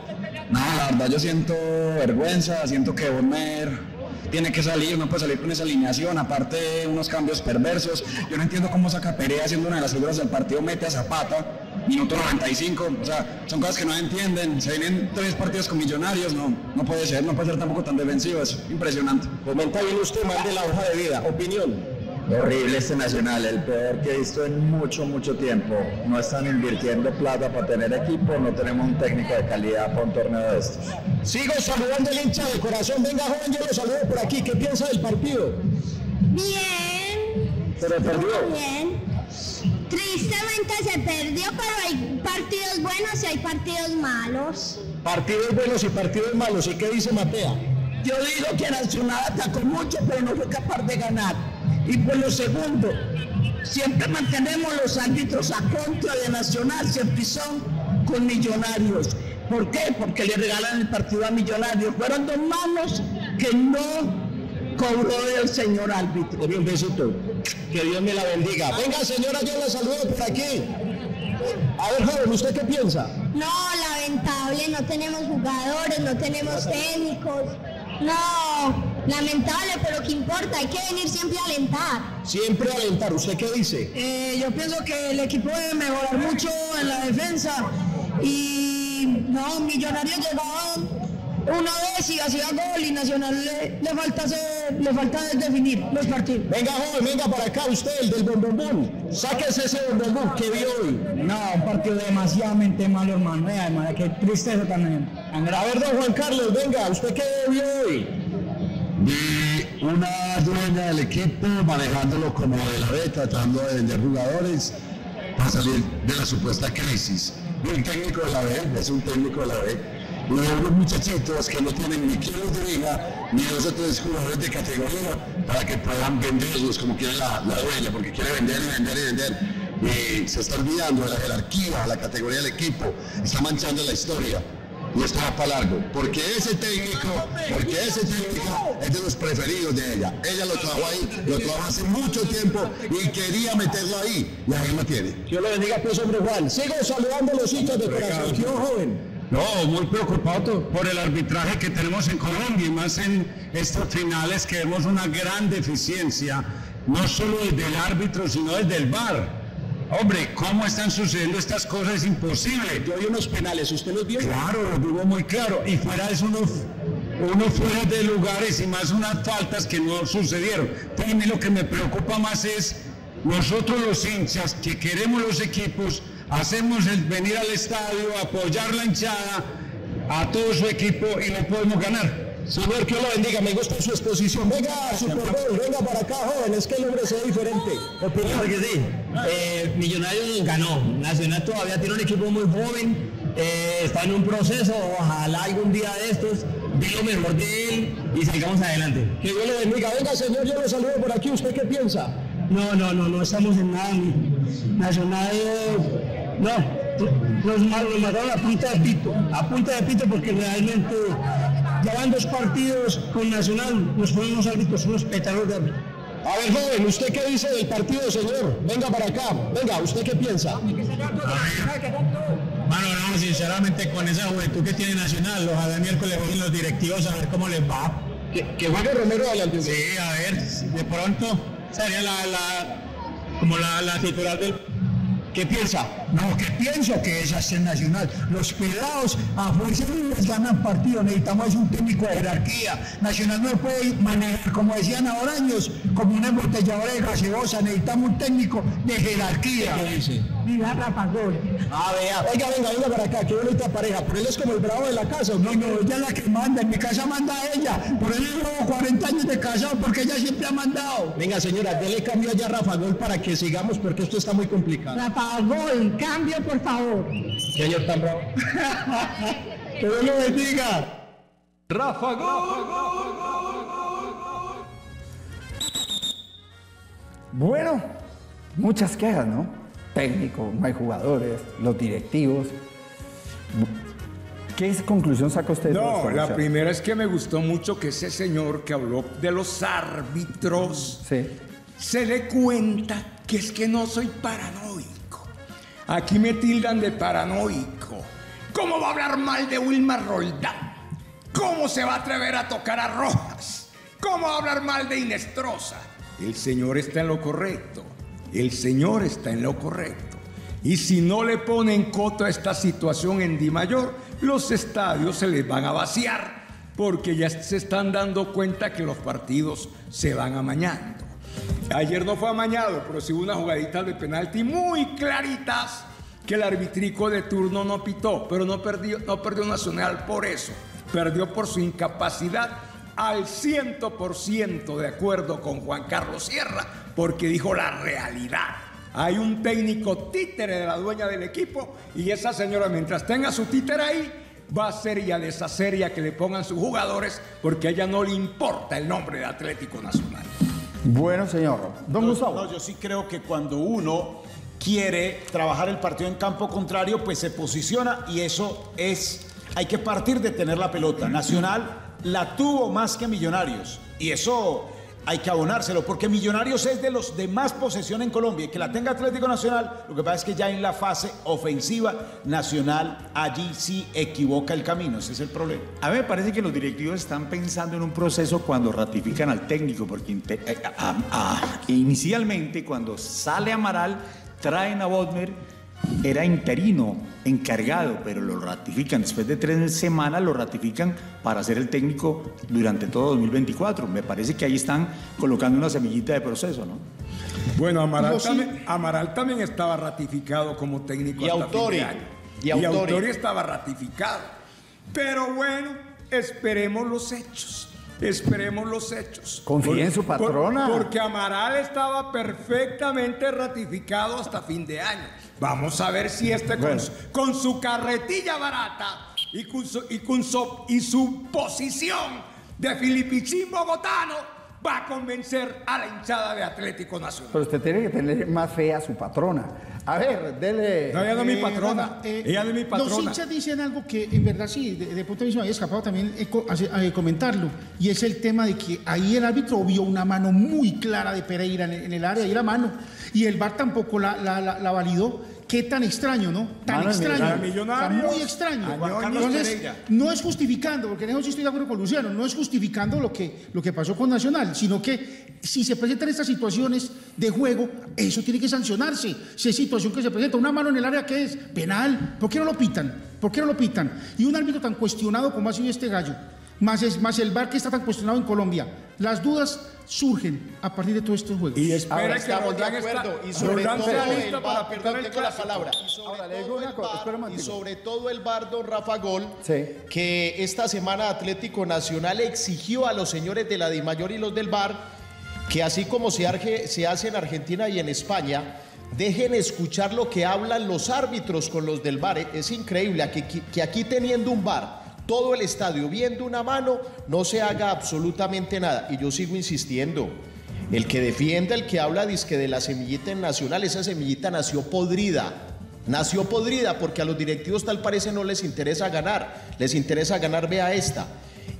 No, la verdad yo siento vergüenza, siento que Bormer tiene que salir, no puede salir con esa alineación, aparte unos cambios perversos. Yo no entiendo cómo saca Perea siendo una de las figuras del partido, mete a Zapata, minuto 95, o sea, son cosas que no entienden. Se vienen tres partidos con millonarios, no, no puede ser, no puede ser tampoco tan defensivo, es impresionante. Comenta bien usted, mande la hoja de vida. Opinión. Horrible este Nacional, el peor que he visto en mucho, mucho tiempo. No están invirtiendo plata para tener equipo, no tenemos un técnico de calidad para un torneo de estos. Sigo saludando al hincha de corazón. Venga, joven, yo lo saludo por aquí. ¿Qué piensa del partido? Bien. Pero perdió. Bien. Tristemente se perdió, pero hay partidos buenos y hay partidos malos. Partidos buenos y partidos malos. ¿Y qué dice Matea? Yo digo que Nacional atacó mucho, pero no fue capaz de ganar. Y por lo segundo, siempre mantenemos los árbitros a contra de Nacional, siempre son con Millonarios. ¿Por qué? Porque le regalan el partido a Millonarios. Fueron dos manos que no cobró del señor árbitro. Un besito. Que Dios me la bendiga. Venga, señora, yo la saludo por aquí. A ver, joven, ¿usted qué piensa? No, lamentable, no tenemos jugadores, no tenemos técnicos. No, lamentable, pero ¿qué importa? Hay que venir siempre a alentar. Siempre alentar. ¿Usted qué dice? Eh, yo pienso que el equipo debe mejorar mucho en la defensa y no, Millonarios llegaban una vez y hacía gol y Nacional le, le falta hacer- le falta definir los partidos. Venga, joven, venga para acá, usted, el del bombombón. Sáquese ese bombombón que vio hoy. No, un partido demasiadamente malo, hermano. Eh, hermano, qué tristeza también. A ver, don Juan Carlos, venga, ¿usted qué vio hoy? Vi una dueña del equipo manejándolo como de la B, tratando de vender jugadores para salir de la supuesta crisis. Vi un técnico de la B, es un técnico de la B, unos muchachitos que no tienen ni kilos de liga, ni dos o tres jugadores de categoría para que puedan venderlos como quiere la, la dueña, porque quiere vender y vender y vender. Y se está olvidando de la jerarquía, la categoría del equipo, está manchando la historia y esto va para largo, porque ese técnico, porque ese técnico es de los preferidos de ella. Ella lo trabajó ahí, lo trabajó hace mucho tiempo y quería meterlo ahí, y ahí lo tiene. Dios le bendiga, pues, hombre Juan. Sigo saludando a los hinchas de corazón. ¿Qué hubo, joven? No, muy preocupado por el arbitraje que tenemos en Colombia y más en estos finales que vemos una gran deficiencia, no solo desde el árbitro, sino desde el VAR. Hombre, ¿cómo están sucediendo estas cosas? Es imposible. Yo vi unos penales, ¿usted los vio? Claro, los digo muy claro. Y fuera eso, unos, unos fuera de lugares y más unas faltas que no sucedieron. Pero a mí lo que me preocupa más es nosotros los hinchas que queremos los equipos, hacemos el venir al estadio, apoyar la hinchada a todo su equipo y no podemos ganar. Señor, que Dios lo bendiga, me gusta su exposición. Venga, Super Bowl, venga para acá, joven, es que el hombre se ve diferente. Claro que sí. Eh, Millonarios ganó. Nacional todavía tiene un equipo muy joven. eh, está en un proceso. Ojalá algún día de estos dé lo mejor de él y sigamos adelante. Que Dios le bendiga. Venga, señor, yo lo saludo por aquí. ¿Usted qué piensa? No, no, no, no estamos en nada. Nacional, eh, no, nos, ma- nos mataron a punta de pito, a punta de pito porque realmente ya van dos partidos con Nacional, nos ponen unos árbitros, unos pétalos de árbitros. A ver, joven, ¿usted qué dice del partido, señor? Venga para acá. Venga, ¿usted qué piensa? Mano, no, sinceramente con esa juventud que tiene Nacional, ojalá el miércoles jueguen los directivos a ver cómo les va. Que, que juegue Romero adelante. Sí, a ver, de pronto sería la, la como la, la titular del... ¿Qué piensa? No, que pienso que es hacer nacional. Los pelados a fuerza les ganan partido. Necesitamos un técnico de jerarquía. Nacional no puede manejar, como decían ahora años, como una embotelladora de gaseosa. Necesitamos un técnico de jerarquía. ¿Qué dice? Mira, Rafa Gol. Ah, vea. Oiga, venga, venga para acá. Qué bonita pareja. Pero él es como el bravo de la casa. No, no, ella es la que manda. En mi casa manda ella. Por eso llevo 40 años de casado, porque ella siempre ha mandado. Venga, señora, dele cambio allá a Rafa Gol para que sigamos, porque esto está muy complicado. Rafa Gol, cambio por favor. Señor tan bravo. Que Dios lo bendiga. Rafa Bueno, muchas quejas, ¿no? Técnico, no hay jugadores, los directivos. ¿Qué conclusión saca usted? de No, esto, la primera es que me gustó mucho que ese señor que habló de los árbitros se dé cuenta que es que no soy paranoico. Aquí me tildan de paranoico. ¿Cómo va a hablar mal de Wilmar Roldán? ¿Cómo se va a atrever a tocar a Rojas? ¿Cómo va a hablar mal de Inestrosa? El señor está en lo correcto. El señor está en lo correcto. Y si no le ponen coto a esta situación en Di Mayor, los estadios se les van a vaciar porque ya se están dando cuenta que los partidos se van amañando. Ayer no fue amañado, pero sí hubo unas jugaditas de penalti muy claritas que el arbitrico de turno no pitó, pero no perdió, no perdió Nacional por eso. Perdió por su incapacidad al 100% de acuerdo con Juan Carlos Sierra, porque dijo la realidad. Hay un técnico títere de la dueña del equipo y esa señora mientras tenga su títere ahí va a hacer y a deshacer y a que le pongan sus jugadores porque a ella no le importa el nombre de Atlético Nacional. Bueno, señor. Don No, Gustavo. no, yo sí creo que cuando uno quiere trabajar el partido en campo contrario, pues se posiciona y eso es, hay que partir de tener la pelota. Nacional la tuvo más que Millonarios. Y eso hay que abonárselo, porque Millonarios es de los de más posesión en Colombia. Y que la tenga Atlético Nacional, lo que pasa es que ya en la fase ofensiva nacional, allí sí equivoca el camino. Ese es el problema. A mí me parece que los directivos están pensando en un proceso cuando ratifican al técnico, porque eh, inicialmente cuando sale Amaral, traen a Bodmer, era interino, encargado, pero lo ratifican. Después de tres semanas lo ratifican para ser el técnico durante todo 2024. Me parece que ahí están colocando una semillita de proceso, ¿no? Bueno, Amaral, sí- también, Amaral también estaba ratificado como técnico. Y hasta Autori. fin de año. Y Y Autori. Autori estaba ratificado. Pero bueno, esperemos los hechos. Esperemos los hechos. Confíe en su Por- patrona. porque Amaral estaba perfectamente ratificado hasta fin de año. Vamos a ver si este con, Bueno. su- con su carretilla barata y con su, y con su- y su posición de filipichín bogotano va a convencer a la hinchada de Atlético Nacional. Pero usted tiene que tener más fe a su patrona. A ver, dele. No, ella no es mi Eh, patrona. Eh, ella no es mi Los patrona. hinchas dicen algo que en verdad sí, de, de punto de vista me había escapado también eh, eh, comentarlo, y es el tema de que ahí el árbitro vio una mano muy clara de Pereira en, el- en el área, ahí la mano, y el VAR tampoco la, la- la- la validó. Qué tan extraño, ¿no? Tan Mano extraño. Millonarios. O sea, muy extraño. Entonces, no es justificando, porque en eso sí estoy de acuerdo con Luciano, no es justificando lo que, lo que pasó con Nacional, sino que si se presentan estas situaciones de juego, eso tiene que sancionarse. Si es situación que se presenta, una mano en el área que es penal, ¿por qué no lo pitan? ¿Por qué no lo pitan? Y un árbitro tan cuestionado como ha sido este gallo, más, es, más el VAR que está tan cuestionado en Colombia, las dudas surgen a partir de todos estos juegos. Y espera Ahora que estamos de está- acuerdo. Y sobre Roldán todo el para perdón, tengo la palabra. Y sobre Ahora, todo una el y sobre todo bar, don Rafa Gol, Sí. que esta semana Atlético Nacional exigió a los señores de la DIMAYOR y los del VAR que así como se, arge- se hace en Argentina y en España, dejen escuchar lo que hablan los árbitros con los del VAR. Es increíble que, que aquí teniendo un VAR, todo el estadio viendo una mano, no se haga absolutamente nada. Y yo sigo insistiendo. El que defienda, el que habla dizque de la semillita en Nacional, esa semillita nació podrida. Nació podrida porque a los directivos tal parece no les interesa ganar. Les interesa ganar, vea esta.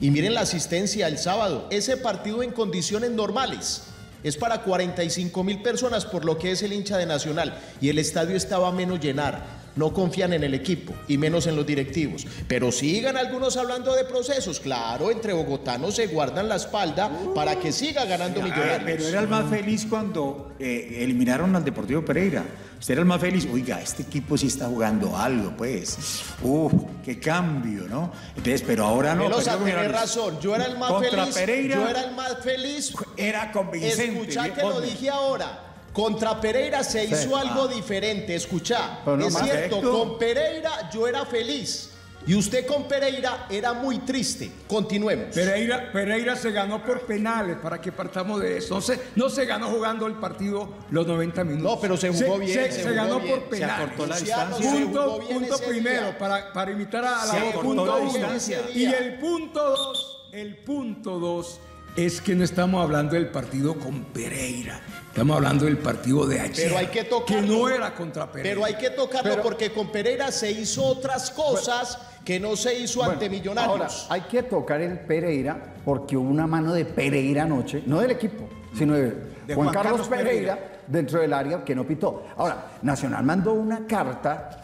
Y miren la asistencia el sábado. Ese partido en condiciones normales es para 45 mil personas por lo que es el hincha de Nacional. Y el estadio estaba a menos llenar. No confían en el equipo y menos en los directivos. Pero sigan algunos hablando de procesos. Claro, entre bogotanos se guardan la espalda para que siga ganando Ah, millonarios. pero era el más feliz cuando eh, eliminaron al Deportivo Pereira. Usted era el más feliz. Oiga, este equipo sí está jugando algo, pues. Uf, qué cambio, ¿no? Entonces, pero ahora no. Perdió tenés Millonarios. razón. Yo era el más Contra feliz. Pereira Yo era el más feliz. era convincente. Escuchá que lo dije ahora. Contra Pereira se Sí. hizo algo Ah. diferente. Escuchá. Pero no es cierto, con Pereira yo era feliz. Y usted con Pereira era muy triste. Continuemos. Pereira, Pereira se ganó por penales, para que partamos de eso. No se, no se ganó jugando el partido los 90 minutos. No, pero se jugó bien, Se, se se jugó ganó bien. por Se penales. acortó la distancia. se Punto, bien primero, día. para, para imitar a la Se voz, punto la uno. distancia. Y el punto dos, el punto dos es que no estamos hablando del partido con Pereira. Estamos hablando del partido de ayer. Pero hay que tocarlo. Que no era contra Pereira. Pero hay que tocarlo Pero- porque con Pereira se hizo otras cosas que no se hizo ante Millonarios. Ahora, hay que tocar el Pereira porque hubo una mano de Pereira anoche, no del equipo, sino de, De Juan, Juan Carlos, Carlos Pereira, Pereira. dentro del área que no pitó. Ahora, Nacional mandó una carta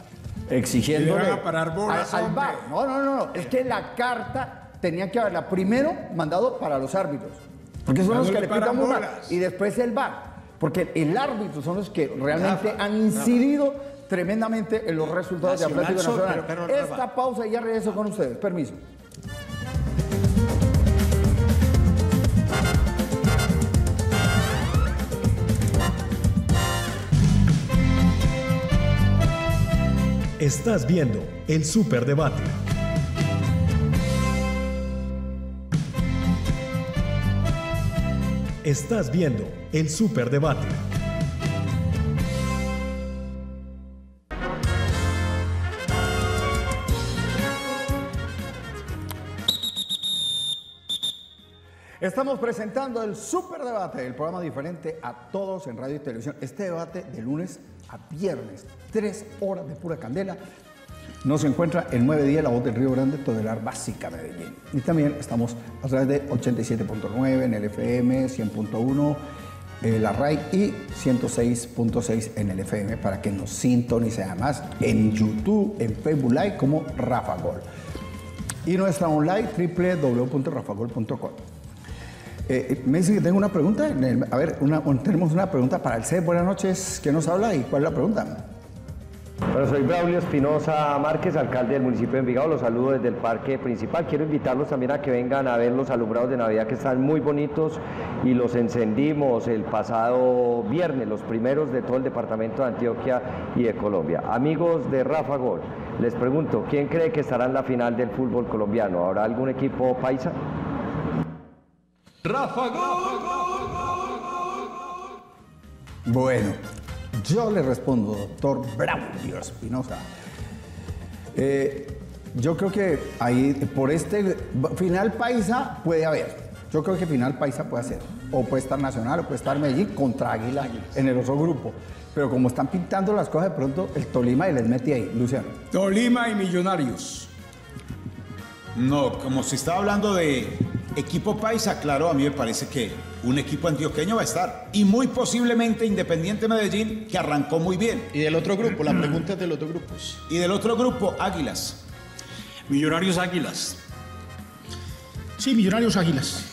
exigiendo al, hombre. VAR. No, no, no, no, es que la carta tenía que haberla primero mandado para los árbitros, porque son los que le pitan bolas, bolas. y después el VAR, porque el árbitro son los que realmente han incidido tremendamente en los resultados de Nacional Atlético son- Nacional. pero- pero, Rafa. Esta pausa y ya regreso con ustedes. Permiso. Estás viendo el Superdebate. Estás viendo el Superdebate. Estamos presentando el Superdebate, el programa diferente a todos en radio y televisión. Este debate de lunes a viernes, tres horas de pura candela. Nos encuentra el 910 La Voz del Río Grande, Todelar Básica Medellín. Y también estamos a través de 87.9 en el FM, 100.1 eh, la RAI y 106.6 en el FM para que nos sintonice además en YouTube, en Facebook Live como Rafa Gol. Y nuestra online www.rafagol.com. Eh, me dice que tengo una pregunta. en A ver, tenemos una pregunta para el CEP. Buenas noches. ¿Quién nos habla y cuál es la pregunta? Bueno, soy Braulio Espinosa Márquez, alcalde del municipio de Envigado. Los saludo desde el parque principal. Quiero invitarlos también a que vengan a ver los alumbrados de Navidad que están muy bonitos y los encendimos el pasado viernes, los primeros de todo el departamento de Antioquia y de Colombia. Amigos de Rafa Gol, les pregunto, ¿quién cree que estará en la final del fútbol colombiano? ¿Habrá algún equipo paisa? Rafa Bueno, yo le respondo, doctor Braulio Espinosa. Eh, yo creo que ahí, por este final paisa puede haber. Yo creo que final paisa puede ser. O puede estar Nacional, o puede estar Medellín contra Águila en el otro grupo. Pero como están pintando las cosas, de pronto el Tolima y les mete ahí, Luciano. Tolima y Millonarios. No, como se está hablando de equipo paisa, claro, a mí me parece que un equipo antioqueño va a estar. Y muy posiblemente Independiente Medellín, que arrancó muy bien. Y del otro grupo, la pregunta es de los otros grupos. Y del otro grupo, Águilas. Millonarios Águilas. Sí, Millonarios Águilas.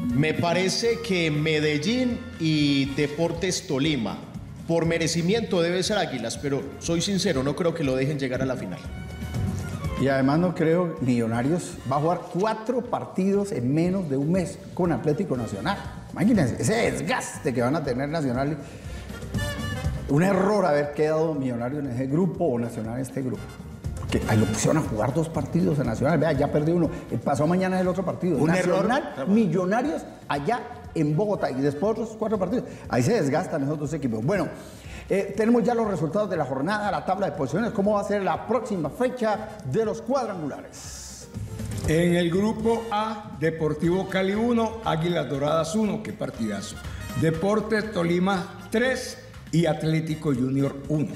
Me parece que Medellín y Deportes Tolima, por merecimiento debe ser Águilas, pero soy sincero, no creo que lo dejen llegar a la final. Y además no creo, Millonarios va a jugar cuatro partidos en menos de un mes con Atlético Nacional. Imagínense, ese desgaste que van a tener Nacional. Un error haber quedado Millonario en ese grupo o Nacional en este grupo. Porque lo pusieron a jugar dos partidos en Nacional. Vea, ya perdió uno. Eh, Pasó mañana el otro partido. Un Nacional, error. Millonarios allá en Bogotá y después otros cuatro partidos. Ahí se desgastan esos dos equipos. Bueno, eh, tenemos ya los resultados de la jornada, la tabla de posiciones, cómo va a ser la próxima fecha de los cuadrangulares. En el grupo A, Deportivo Cali 1, Águilas Doradas 1, qué partidazo. Deportes Tolima 3 y Atlético Junior 1.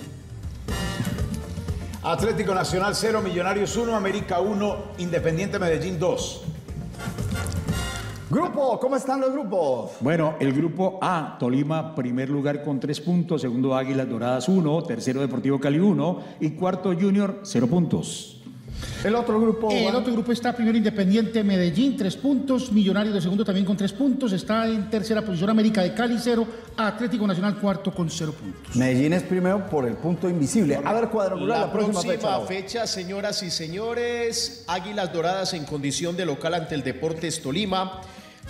Atlético Nacional 0, Millonarios 1, América 1, Independiente Medellín 2. Grupo, ¿cómo están los grupos? Bueno, el grupo A, Tolima, primer lugar con tres puntos, segundo Águilas Doradas 1, tercero Deportivo Cali 1 y cuarto Junior, cero puntos. El otro grupo. El otro grupo está primero Independiente Medellín, tres puntos. Millonarios de segundo también con tres puntos. Está en tercera posición América de Cali, cero. Atlético Nacional cuarto con cero puntos. Medellín es primero por el punto invisible. A ver, cuadrangular, la, La próxima, próxima fecha. Fecha, señoras y señores, Águilas Doradas en condición de local ante el Deportes Tolima.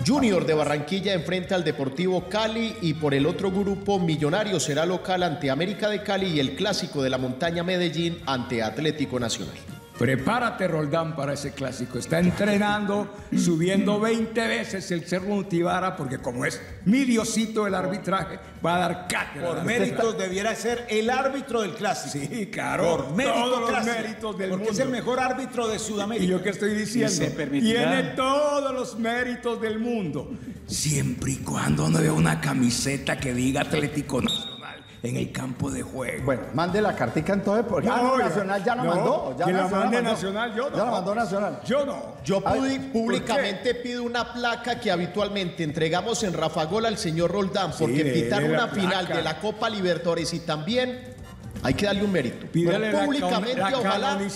Junior de Barranquilla enfrenta al Deportivo Cali y por el otro grupo Millonario será local ante América de Cali y el clásico de la montaña Medellín ante Atlético Nacional. Prepárate, Roldán, para ese clásico. Está entrenando, subiendo 20 veces el Cerro Nutibara, porque como es mi diosito el arbitraje, va a dar cátedra. Por méritos debiera ser el árbitro del clásico. Sí, claro. Por mérito Todos los clásico, méritos del Porque es el mejor árbitro de Sudamérica. ¿Y yo qué estoy diciendo? Tiene todos los méritos del mundo. Siempre y cuando no vea una camiseta que diga Atlético Nacional en el campo de juego. Bueno, mande la cartica entonces, porque ah, no, ya- Nacional ya la no, mandó. Ya que la mande mandó. Nacional, yo no. Ya la mandó Nacional. Yo no. Yo Ay, pudi- ¿por públicamente pido una placa que habitualmente entregamos en Rafa Gol al señor Roldán, porque pitar una placa. final de la Copa Libertadores y también hay que darle un mérito. Pídale la públicamente, la ojalá le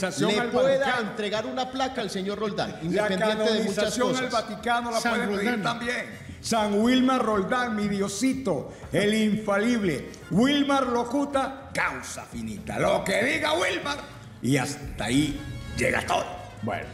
pueda Vaticano. entregar una placa al señor Roldán, La independiente de muchas canonización al cosas. Vaticano la San puede pedir también. San Wilmar Roldán, mi diosito, el infalible. Wilmar locuta, causa finita. Lo que diga Wilmar. Y hasta ahí llega todo. Bueno,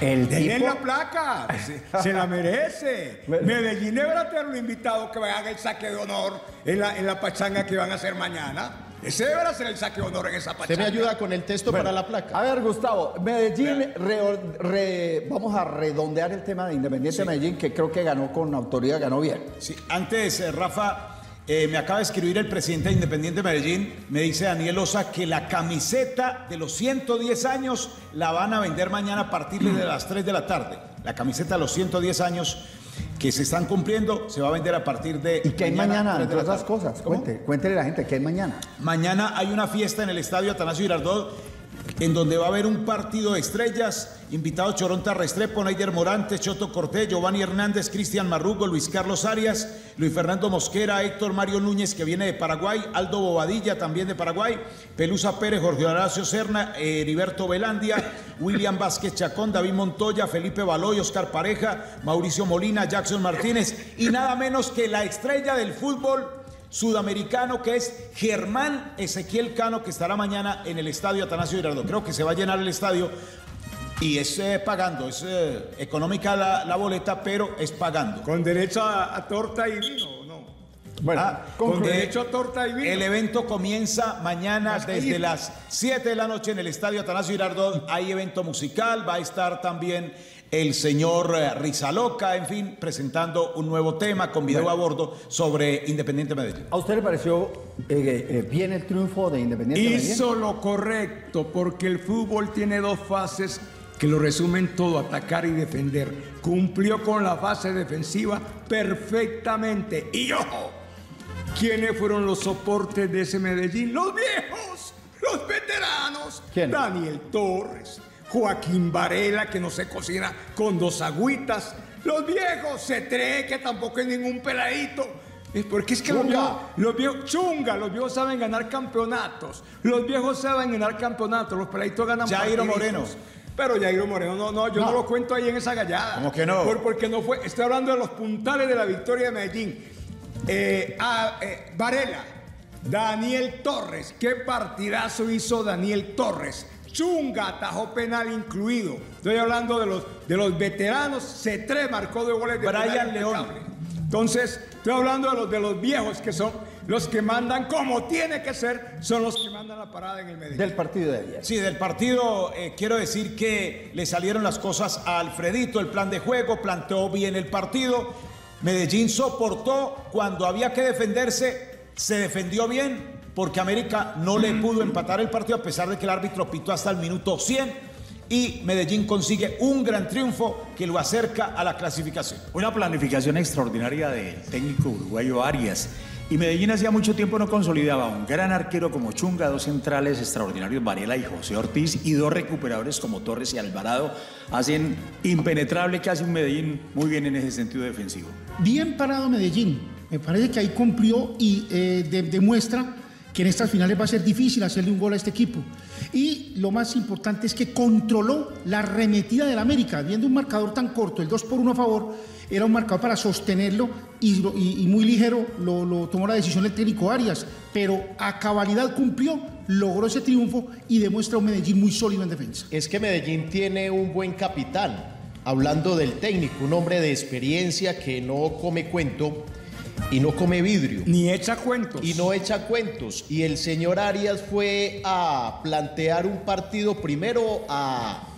el Denle tipo... la placa, se, se la merece. Medellín deberá tener un invitado que haga el saque de honor en la, en la pachanga que van a hacer mañana. Ese deberá ser el saque de honor en esa pachanga. Usted me ayuda con el texto Bueno, para la placa. A ver, Gustavo, Medellín, re- re- vamos a redondear el tema de Independiente Medellín, que creo que ganó con autoridad, ganó bien. Sí, antes, eh, Rafa, eh, me acaba de escribir el presidente de Independiente Medellín, me dice Daniel Osa que la camiseta de los 110 años la van a vender mañana a partir de las 3 de la tarde. La camiseta de los 110 años que se están cumpliendo se va a vender a partir de... ¿Y qué hay mañana, 3 de entre otras cosas? Cuente, cuéntele a la gente, ¿qué hay mañana? Mañana hay una fiesta en el estadio Atanasio Girardot en donde va a haber un partido de estrellas. Invitado Choronta Restrepo, Naider Morantes, Choto Cortés, Giovanni Hernández, Cristian Marrugo, Luis Carlos Arias, Luis Fernando Mosquera, Héctor Mario Núñez, que viene de Paraguay, Aldo Bobadilla, también de Paraguay, Pelusa Pérez, Jorge Horacio Serna, Heriberto Velandia, William Vázquez Chacón, David Montoya, Felipe Baloy, Oscar Pareja, Mauricio Molina, Jackson Martínez y nada menos que la estrella del fútbol sudamericano que es Germán Ezequiel Cano que estará mañana en el estadio Atanasio Girardot. Creo que se va a llenar el estadio y es eh, pagando, es eh, económica la, la boleta, pero es pagando. Con derecho a, a torta y vino, ¿o ¿no? Bueno, con derecho a torta y vino. El evento comienza mañana desde las 7 de la noche en el Estadio Atanasio Girardot. Hay evento musical, va a estar también el señor eh, Rizaloca, en fin, presentando un nuevo tema con video a bordo sobre Independiente Medellín. ¿A usted le pareció eh, eh, bien el triunfo de Independiente Medellín? Hizo lo correcto porque el fútbol tiene dos fases que lo resumen todo, atacar y defender. Cumplió con la fase defensiva perfectamente. Y ojo, ¿quiénes fueron los soportes de ese Medellín? Los viejos, los veteranos. ¿Quién? Daniel Torres, Joaquín Varela, que no se cocina con dos agüitas. Los viejos, Cetré, que tampoco es ningún peladito. Es porque es que los viejos, los viejos, chunga, los viejos saben ganar campeonatos. Los viejos saben ganar campeonatos, los peladitos ganan Jairo. Moreno. Pero Jairo Moreno, no, no, yo no, No. lo cuento ahí en esa gallada. ¿Cómo que no? Por- porque no fue, estoy hablando de los puntales de la victoria de Medellín. Eh, ah, eh, Varela, Daniel Torres, qué partidazo hizo Daniel Torres. Chunga atajó penal incluido. Estoy hablando de los, de los veteranos. C3 marcó dos goles de Brian León. Entonces, estoy hablando de los, de los viejos que son los que mandan como tiene que ser, son los que mandan la parada en el Medellín. Del partido de ayer. Sí, del partido eh, quiero decir que le salieron las cosas a Alfredito, el plan de juego, planteó bien el partido. Medellín soportó cuando había que defenderse, se defendió bien porque América no le pudo empatar el partido a pesar de que el árbitro pitó hasta el minuto 100 y Medellín consigue un gran triunfo que lo acerca a la clasificación. Una planificación extraordinaria del técnico uruguayo Arias. Y Medellín hacía mucho tiempo no consolidaba un gran arquero como Chunga, dos centrales extraordinarios, Varela y José Ortiz, y dos recuperadores como Torres y Alvarado. Hacen impenetrable que hace un Medellín muy bien en ese sentido defensivo. Bien parado Medellín. Me parece que ahí cumplió y eh, de- demuestra que en estas finales va a ser difícil hacerle un gol a este equipo. Y lo más importante es que controló la arremetida del América. Viendo un marcador tan corto, el 2 por 1 a favor, era un marcador para sostenerlo y, muy ligero lo, lo tomó la decisión el técnico Arias. Pero a cabalidad cumplió, logró ese triunfo y demuestra un Medellín muy sólido en defensa. Es que Medellín tiene un buen capitán. Hablando del técnico, un hombre de experiencia que no come cuento y no come vidrio. Ni echa cuentos. Y no echa cuentos. Y el señor Arias fue a plantear un partido primero a,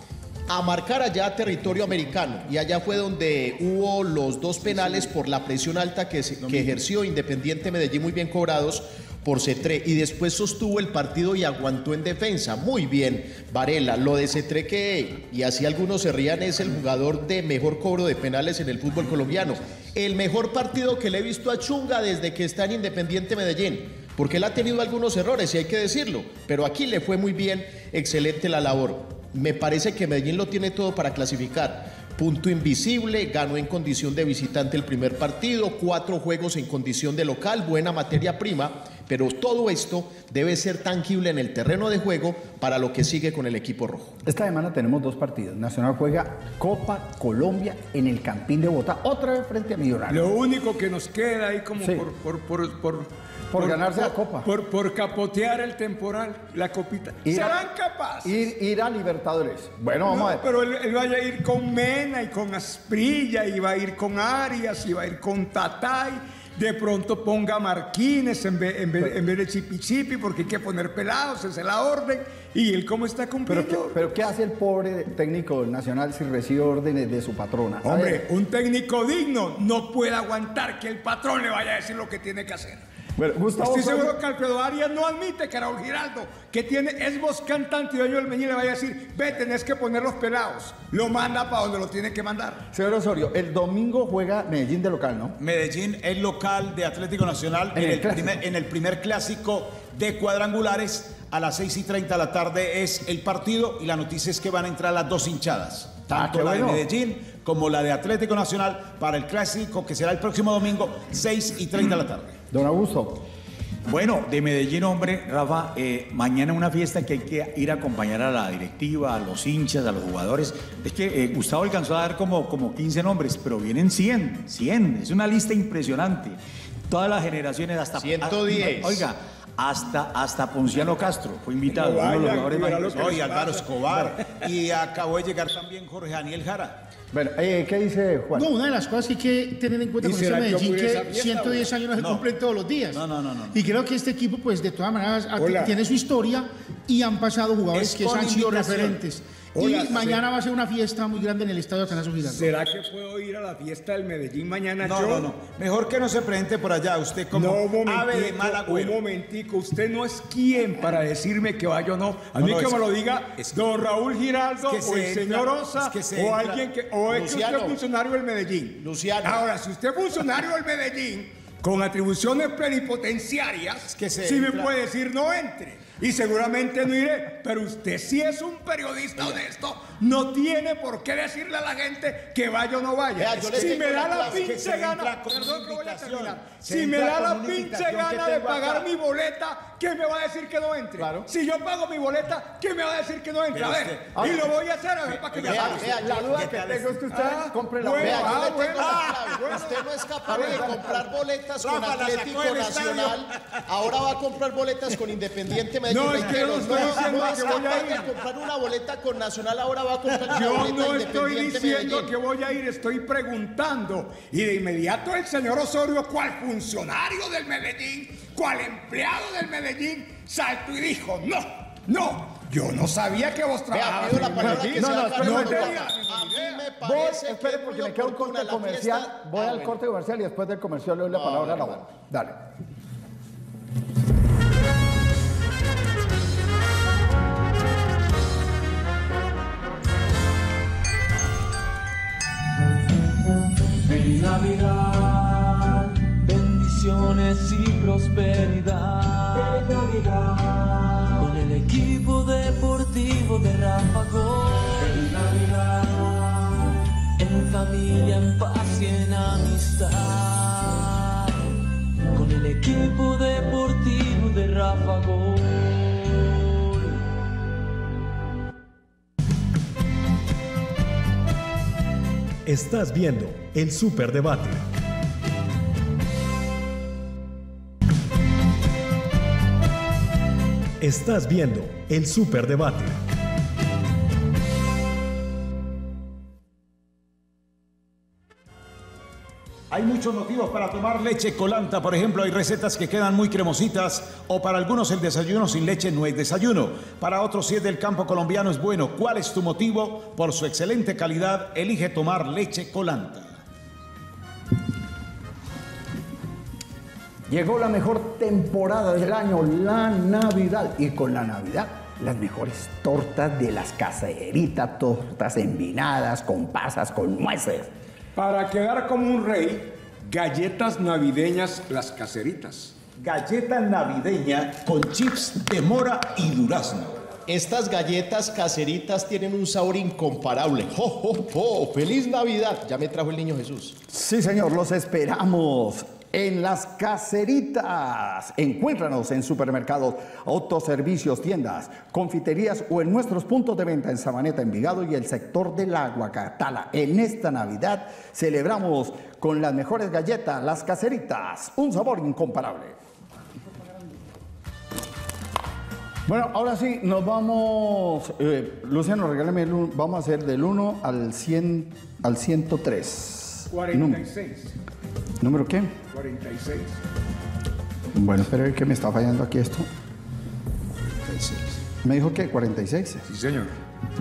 a marcar allá territorio americano. Y allá fue donde hubo los dos penales por la presión alta que, se- que ejerció Independiente Medellín, muy bien cobrados por Cetré. Y después sostuvo el partido y aguantó en defensa. Muy bien, Varela. Lo de Cetré que, y así algunos se rían, es el jugador de mejor cobro de penales en el fútbol colombiano. El mejor partido que le he visto a Chunga desde que está en Independiente Medellín. Porque él ha tenido algunos errores, y hay que decirlo. Pero aquí le fue muy bien, excelente la labor. Me parece que Medellín lo tiene todo para clasificar. Punto invisible, ganó en condición de visitante el primer partido, cuatro juegos en condición de local, buena materia prima, pero todo esto debe ser tangible en el terreno de juego para lo que sigue con el equipo rojo. Esta semana tenemos dos partidos. Nacional juega Copa Colombia en el Campín de Bogotá, otra vez frente a Millonarios. Lo único que nos queda ahí como Sí. por, por, por, por, Por ganarse la copa. Por, por capotear el temporal, la copita. Ir a- ¿Serán capaces? Ir, ir a Libertadores. Bueno, vamos No, a ver. pero él, él vaya a ir con Mena y con Asprilla, y va a ir con Arias, y va a ir con Tatay. De pronto ponga Marquines en vez, en vez- en vez de Chipi Chipi, porque hay que poner pelados, esa es la orden. ¿Y él cómo está Pero cumpliendo? ¿qué, pero ¿qué hace el pobre técnico nacional si recibe órdenes de su patrona? Hombre, un técnico digno no puede aguantar que el patrón le vaya a decir lo que tiene que hacer. Bueno, Gustavo Estoy seguro que Alfredo Arias no admite que Raúl Giraldo, que tiene, es voz cantante y dueño del Meñín, le vaya a decir, ve, tenés que poner los pelados. Lo manda para donde lo tiene que mandar. Señor Osorio, el domingo juega Medellín de local, ¿no? Medellín es local de Atlético Nacional En en, el primer, en el primer clásico de cuadrangulares A las 6 y 30 de la tarde es el partido y la noticia es que van a entrar las dos hinchadas. Tanto qué la bueno. de Medellín como la de Atlético Nacional para el clásico que será el próximo domingo, 6 y 30 de la tarde. Don Augusto. Bueno, de Medellín, hombre, Rafa, eh, mañana una fiesta que hay que ir a acompañar a la directiva, a los hinchas, a los jugadores. Es que eh, Gustavo alcanzó a dar como, como 15 nombres, pero vienen 100, 100. Es una lista impresionante. Todas las generaciones hasta... 110. oiga, hasta, hasta Ponciano Castro fue invitado. No uno de los jugadores. Oye, Álvaro Escobar. Y acabó de llegar también Jorge Daniel Jara. Bueno, eh, ¿qué dice Juan? No, una de las cosas que hay que tener en cuenta ¿Y con este Medellín que fiesta, 110 o? años no se No. cumplen todos los días. No, no, no, no. Y creo que este equipo, pues de todas maneras, Hola. tiene su historia y han pasado jugadores Es que han sido invitación. referentes. Hola, y mañana va a ser una fiesta muy grande en el Estadio Atanasio Girardot. ¿Será que puedo ir a la fiesta del Medellín mañana No, yo? no, no. Mejor que no se presente por allá. Usted como No, un ave de momentico, mal un agüero. momentico, usted no es quien para decirme que vaya o no. A No, mí no, que es me que- lo diga es que- don Raúl Giraldo es que o el entra- señor Osa es que se o entra- alguien que o es que usted Luciano. es funcionario del Medellín. Luciano. Ahora, si usted es funcionario del Medellín con atribuciones plenipotenciarias, que se sí me puede decir no entre. Y seguramente no iré, pero usted si es un periodista honesto, no tiene por qué decirle a la gente que vaya o no vaya. Si me da la pinche gana, perdón que voy a terminar. Si me da la pinche gana de pagar acá. mi boleta, ¿qué me va a decir que no entre? Claro. Si yo pago mi boleta, ¿qué me va a decir que no entre? Pero A ver, usted- y lo voy a hacer a ver para que me Vea, avance. vea, La duda ¿qué que tengo es que usted Ah, compre la bueno, boleta. yo Ah, le tengo bueno. clave. bueno. Usted no es capaz de comprar boletas con Atlético. Nacional. Ahora va a comprar boletas con Independiente Medellín. No, es que no estoy diciendo que voy a ir. de comprar una boleta con Nacional. Ahora va a comprar una Yo no estoy diciendo que voy a ir, estoy preguntando. Y de inmediato el señor Osorio, cual funcionario del Medellín, cual empleado del Medellín, saltó y dijo, no, no, yo no sabía que vos trabajabas en Medellín. No, no, no me Voy, espere que porque me queda un corte comercial. Voy Ah, al corte comercial y después del comercial le doy la No, palabra a la no. Dale. Navidad, bendiciones y prosperidad. Feliz Navidad, con el equipo deportivo de Rafa Gol. Feliz Navidad, en familia, en paz y en amistad. Con el equipo deportivo de Rafa Gol. Estás viendo el Superdebate. Estás viendo el Superdebate. Hay muchos motivos para tomar leche colanta. Por ejemplo, hay recetas que quedan muy cremositas o para algunos el desayuno sin leche no es desayuno. Para otros, si es del campo colombiano, es bueno. ¿Cuál es tu motivo? Por su excelente calidad, elige tomar leche colanta. Llegó la mejor temporada del año, la Navidad. Y con la Navidad, las mejores tortas de las caseritas, tortas envinadas, con pasas, con nueces. Para quedar como un rey, galletas navideñas las caseritas. Galleta navideña con chips de mora y durazno. Estas galletas caseritas tienen un sabor incomparable. ¡Jo, jo, jo! ¡Feliz Navidad! Ya me trajo el niño Jesús. Sí, señor, los esperamos en las caseritas. Encuéntranos en supermercados, autoservicios, tiendas, confiterías o en nuestros puntos de venta en Sabaneta, Envigado y el sector del agua Catala. En esta Navidad celebramos con las mejores galletas, las caseritas. Un sabor incomparable. Bueno, ahora sí, nos vamos. eh, Luciano, regálame el Vamos a hacer del 1 al 100, al 103. Número- 46. ¿Número qué? 46. Bueno, espera que me está fallando aquí esto. Me dijo que 46. Sí, señor.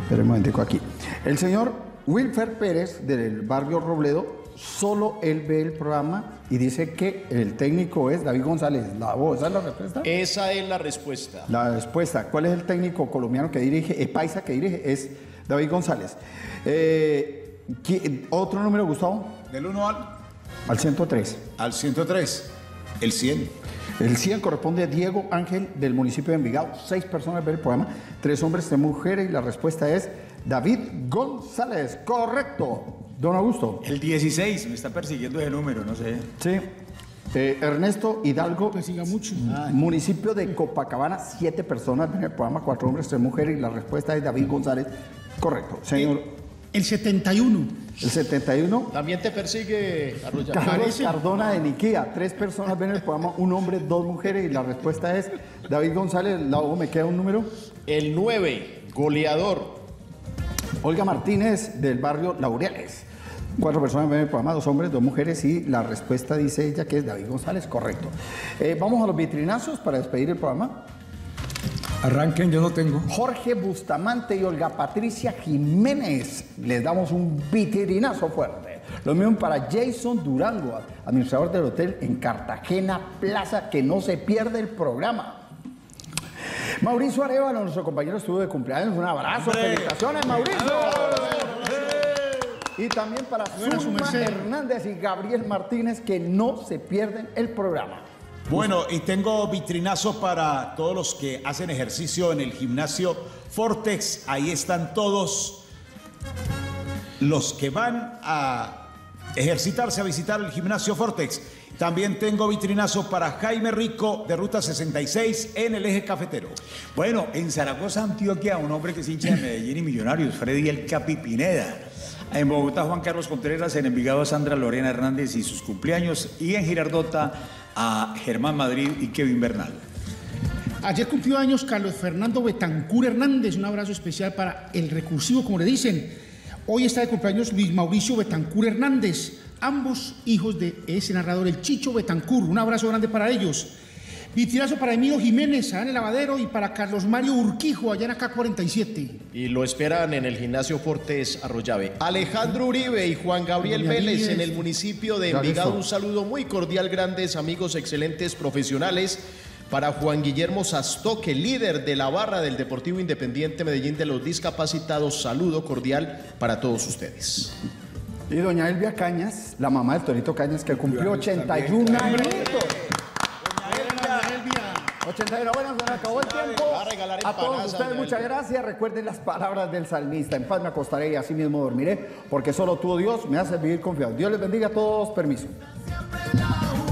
Espera un momentico aquí. El señor Wilfer Pérez del barrio Robledo, solo él ve el programa y dice que el técnico es David González. La voz, ¿esa es la respuesta? Esa es la respuesta. La respuesta. ¿Cuál es el técnico colombiano que dirige, el paisa que dirige? Es David González. Eh, ¿qui- ¿Otro número, Gustavo? Del 1 al, Al 103. al 103. El 100. El 100 corresponde a Diego Ángel del municipio de Envigado. Seis personas ven el programa, tres hombres, tres mujeres y la respuesta es David González. Correcto. Don Augusto. El 16, me está persiguiendo ese número, no sé. Sí. Eh, Ernesto Hidalgo. Siga mucho. Municipio de Copacabana, siete personas ven el programa, cuatro hombres, tres mujeres y la respuesta es David González. Correcto. Señor. El 71. El 71. También te persigue Arroyo. Carlos Cardona de Niquía. Tres personas ven el programa, un hombre, dos mujeres y la respuesta es David González. Luego me queda un número. El 9, goleador. Olga Martínez del barrio Laureles. Cuatro personas ven el programa, dos hombres, dos mujeres y la respuesta dice ella que es David González, correcto. Eh, vamos a los vitrinazos para despedir el programa. Arranquen, yo no tengo. Jorge Bustamante y Olga Patricia Jiménez. Les damos un vitrinazo fuerte. Lo mismo para Jason Durango, administrador del hotel en Cartagena Plaza, que no se pierde el programa. Mauricio Arevalo, nuestro compañero estuvo de cumpleaños. Un abrazo, felicitaciones, Mauricio. Y también para Zulma. Hernández y Gabriel Martínez, que no se pierden el programa. Bueno, y tengo vitrinazo para todos los que hacen ejercicio en el gimnasio Fortex. Ahí están todos los que van a ejercitarse, a visitar el gimnasio Fortex. También tengo vitrinazo para Jaime Rico de Ruta 66 en el eje cafetero. Bueno, en Zaragoza, Antioquia, un hombre que es hincha de Medellín y Millonarios, Freddy El Capi Pineda. En Bogotá, Juan Carlos Contreras, en Envigado, Sandra Lorena Hernández y sus cumpleaños. Y en Girardota, a Germán Madrid y Kevin Bernal. Ayer cumplió años Carlos Fernando Betancur Hernández. Un abrazo especial para el recursivo, como le dicen. Hoy está de cumpleaños Luis Mauricio Betancur Hernández. Ambos hijos de ese narrador, el Chicho Betancur. Un abrazo grande para ellos. Vitrinazo para Emilio Jiménez, allá en el lavadero, y para Carlos Mario Urquijo, allá en AK-47. Y lo esperan en el gimnasio Fortes Arroyave. Alejandro Uribe y Juan Gabriel Doña Vélez en el municipio de Envigado. Un saludo muy cordial, grandes amigos, excelentes profesionales. Para Juan Guillermo Sastoque, líder de la barra del Deportivo Independiente Medellín de los Discapacitados. Saludo cordial para todos ustedes. Y doña Elvia Cañas, la mamá del Torito Cañas, que cumplió 81 años. 81, bueno, se nos acabó el tiempo. Va a regalar A todos ustedes, muchas gracias. Recuerden las palabras del salmista. En paz me acostaré y así mismo dormiré, porque solo tú, Dios, me haces vivir confiado. Dios les bendiga a todos. Permiso. Siempre la